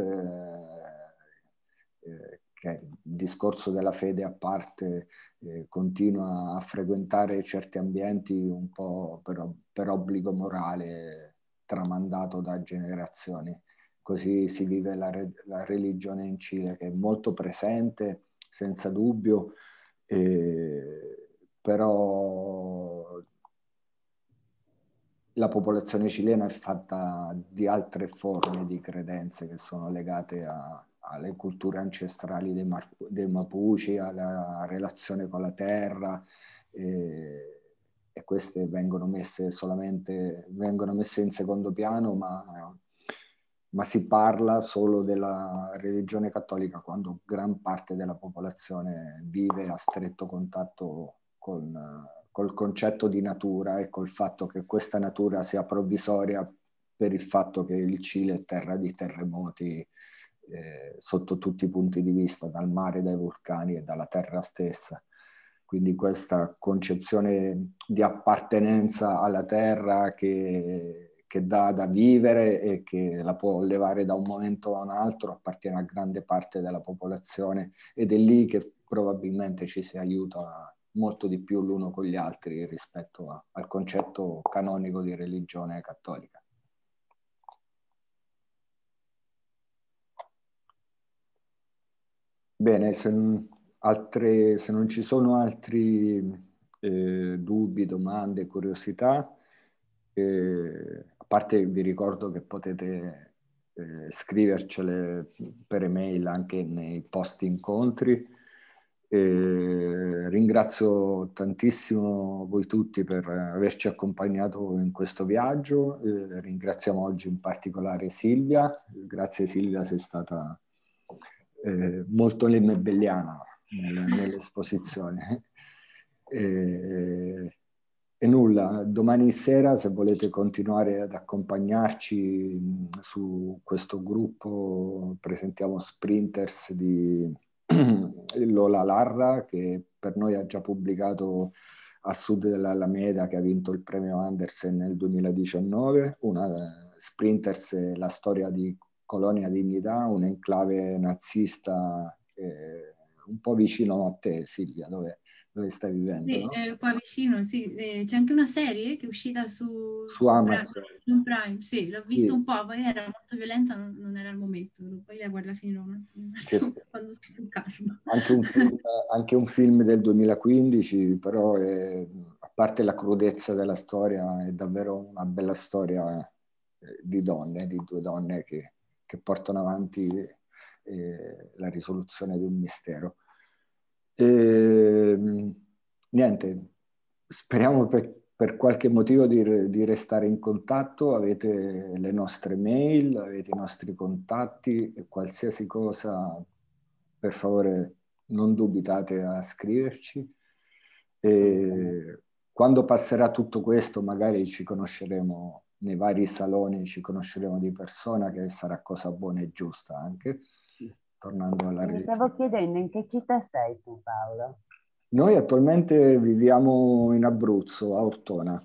eh, eh, che il discorso della fede a parte eh, continua a frequentare certi ambienti un po' per, per obbligo morale tramandato da generazioni. Così si vive la, la religione in Cile che è molto presente senza dubbio, eh, però la popolazione cilena è fatta di altre forme di credenze che sono legate a, alle culture ancestrali dei, Mar- dei, Mapuche, alla relazione con la terra eh, e queste vengono messe solamente vengono messe in secondo piano, ma ma si parla solo della religione cattolica quando gran parte della popolazione vive a stretto contatto con, col concetto di natura e col fatto che questa natura sia provvisoria per il fatto che il Cile è terra di terremoti eh, sotto tutti i punti di vista, dal mare, dai vulcani e dalla terra stessa. Quindi questa concezione di appartenenza alla terra che che dà da vivere e che la può levare da un momento a un altro appartiene a grande parte della popolazione ed è lì che probabilmente ci si aiuta molto di più l'uno con gli altri rispetto a, al concetto canonico di religione cattolica. Bene, se, altre- se non ci sono altri eh, dubbi, domande, curiosità, eh, parte vi ricordo che potete eh, scrivercele per email anche nei post incontri. Ringrazio tantissimo voi tutti per averci accompagnato in questo viaggio. Eh, ringraziamo oggi in particolare Silvia. Grazie Silvia, sei stata eh, molto lemebelliana nel- nell'esposizione. E, e nulla, domani sera se volete continuare ad accompagnarci mh, su questo gruppo presentiamo Sprinters di Lola Larra che per noi ha già pubblicato a sud dell'Alameda che ha vinto il premio Andersen nel 2019, una Sprinters è la storia di Colonia Dignità, un enclave nazista eh, un po' vicino a te Silvia, dove, dove stai vivendo, Sì, no? eh, qua vicino, sì. Eh, c'è anche una serie che è uscita su, Su Amazon. Prime, Prime, sì, l'ho Sì. visto un po', poi era molto violenta, non, non era il momento, poi la guarda finirò un attimo, quando sono più calma. anche un film, anche un film del 2015, però è- a parte la crudezza della storia, è davvero una bella storia eh, di donne, di due donne che, che portano avanti eh, la risoluzione di un mistero. E, niente, speriamo per, per qualche motivo di, di restare in contatto, avete le nostre mail, avete i nostri contatti, qualsiasi cosa, per favore non dubitate a scriverci. E quando passerà tutto questo, magari ci conosceremo nei vari saloni, ci conosceremo di persona, che sarà cosa buona e giusta anche. Tornando alla Mi religione. stavo chiedendo in che città sei tu Paolo? Noi attualmente viviamo in Abruzzo, a Ortona.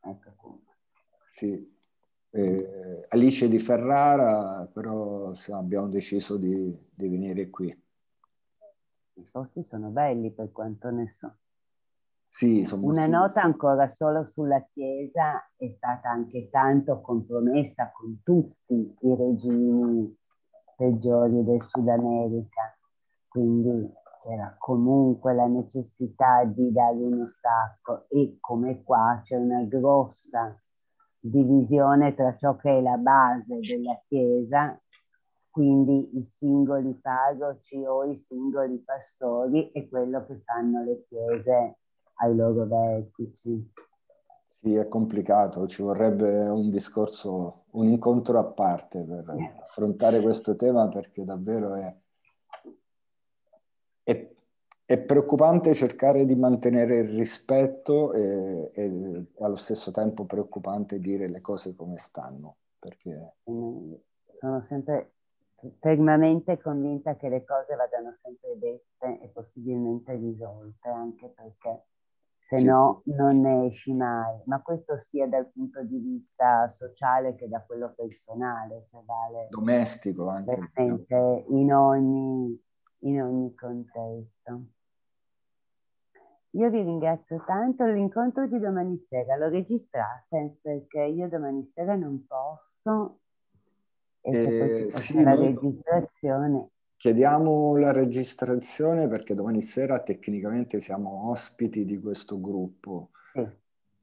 Ecco qua. Sì. Eh, Alice di Ferrara, però abbiamo deciso di, di venire qui. I posti sono belli per quanto ne so. Sì, sono Una nota ancora solo sulla Chiesa è stata anche tanto compromessa con tutti i regimi peggiori del Sud America, quindi c'era comunque la necessità di dare uno stacco e come qua c'è una grossa divisione tra ciò che è la base della Chiesa, quindi i singoli parroci o i singoli pastori e quello che fanno le chiese ai loro vertici. Sì, è complicato, ci vorrebbe un discorso, un incontro a parte per affrontare questo tema perché davvero è, è- è preoccupante cercare di mantenere il rispetto e, e allo stesso tempo preoccupante dire le cose come stanno, perché Mm, Sono sempre fermamente convinta che le cose vadano sempre dette e possibilmente risolte, anche perché se Sì. no non ne esci mai. Ma questo sia dal punto di vista sociale che da quello personale, che vale domestico anche. veramente in ogni, in ogni contesto. Io vi ringrazio tanto, l'incontro di domani sera lo registrate perché io domani sera non posso e se Eh, si sì, la registrazione, Chiediamo la registrazione perché domani sera tecnicamente siamo ospiti di questo gruppo, sì.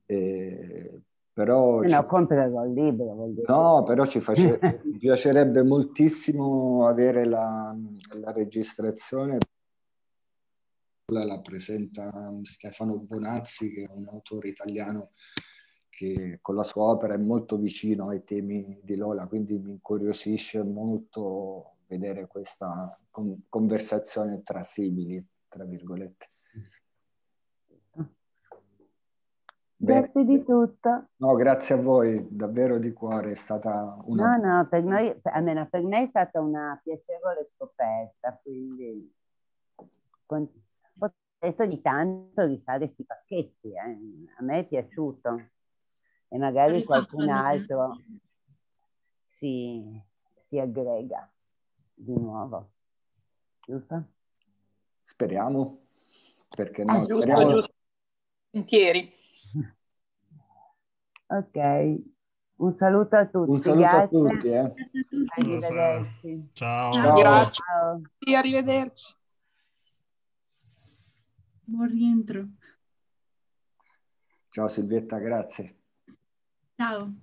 Eh, però Se ci- no comprerò il libro, voglio dire. No, però ci face- mi piacerebbe moltissimo avere la, la registrazione. La, la presenta Stefano Bonazzi, che è un autore italiano che con la sua opera è molto vicino ai temi di Lola, quindi mi incuriosisce molto vedere questa con- conversazione tra simili, tra virgolette. Bene. Grazie di tutto. No, grazie a voi, davvero di cuore, è stata una... No, no, per noi, almeno per me è stata una piacevole scoperta, quindi con- ho detto di tanto di fare questi pacchetti, eh. a me è piaciuto e magari qualcun altro si, si aggrega di nuovo, giusto? Speriamo, perché Ah, no? giusto, Speriamo- giusto. Volentieri. Ok, Un saluto a tutti. Un saluto a grazie. tutti. Eh. A tutti. Arrivederci. Ciao. Ciao. Grazie. Ciao. Sì, arrivederci. Buon rientro. Ciao Silvietta, grazie. Ciao.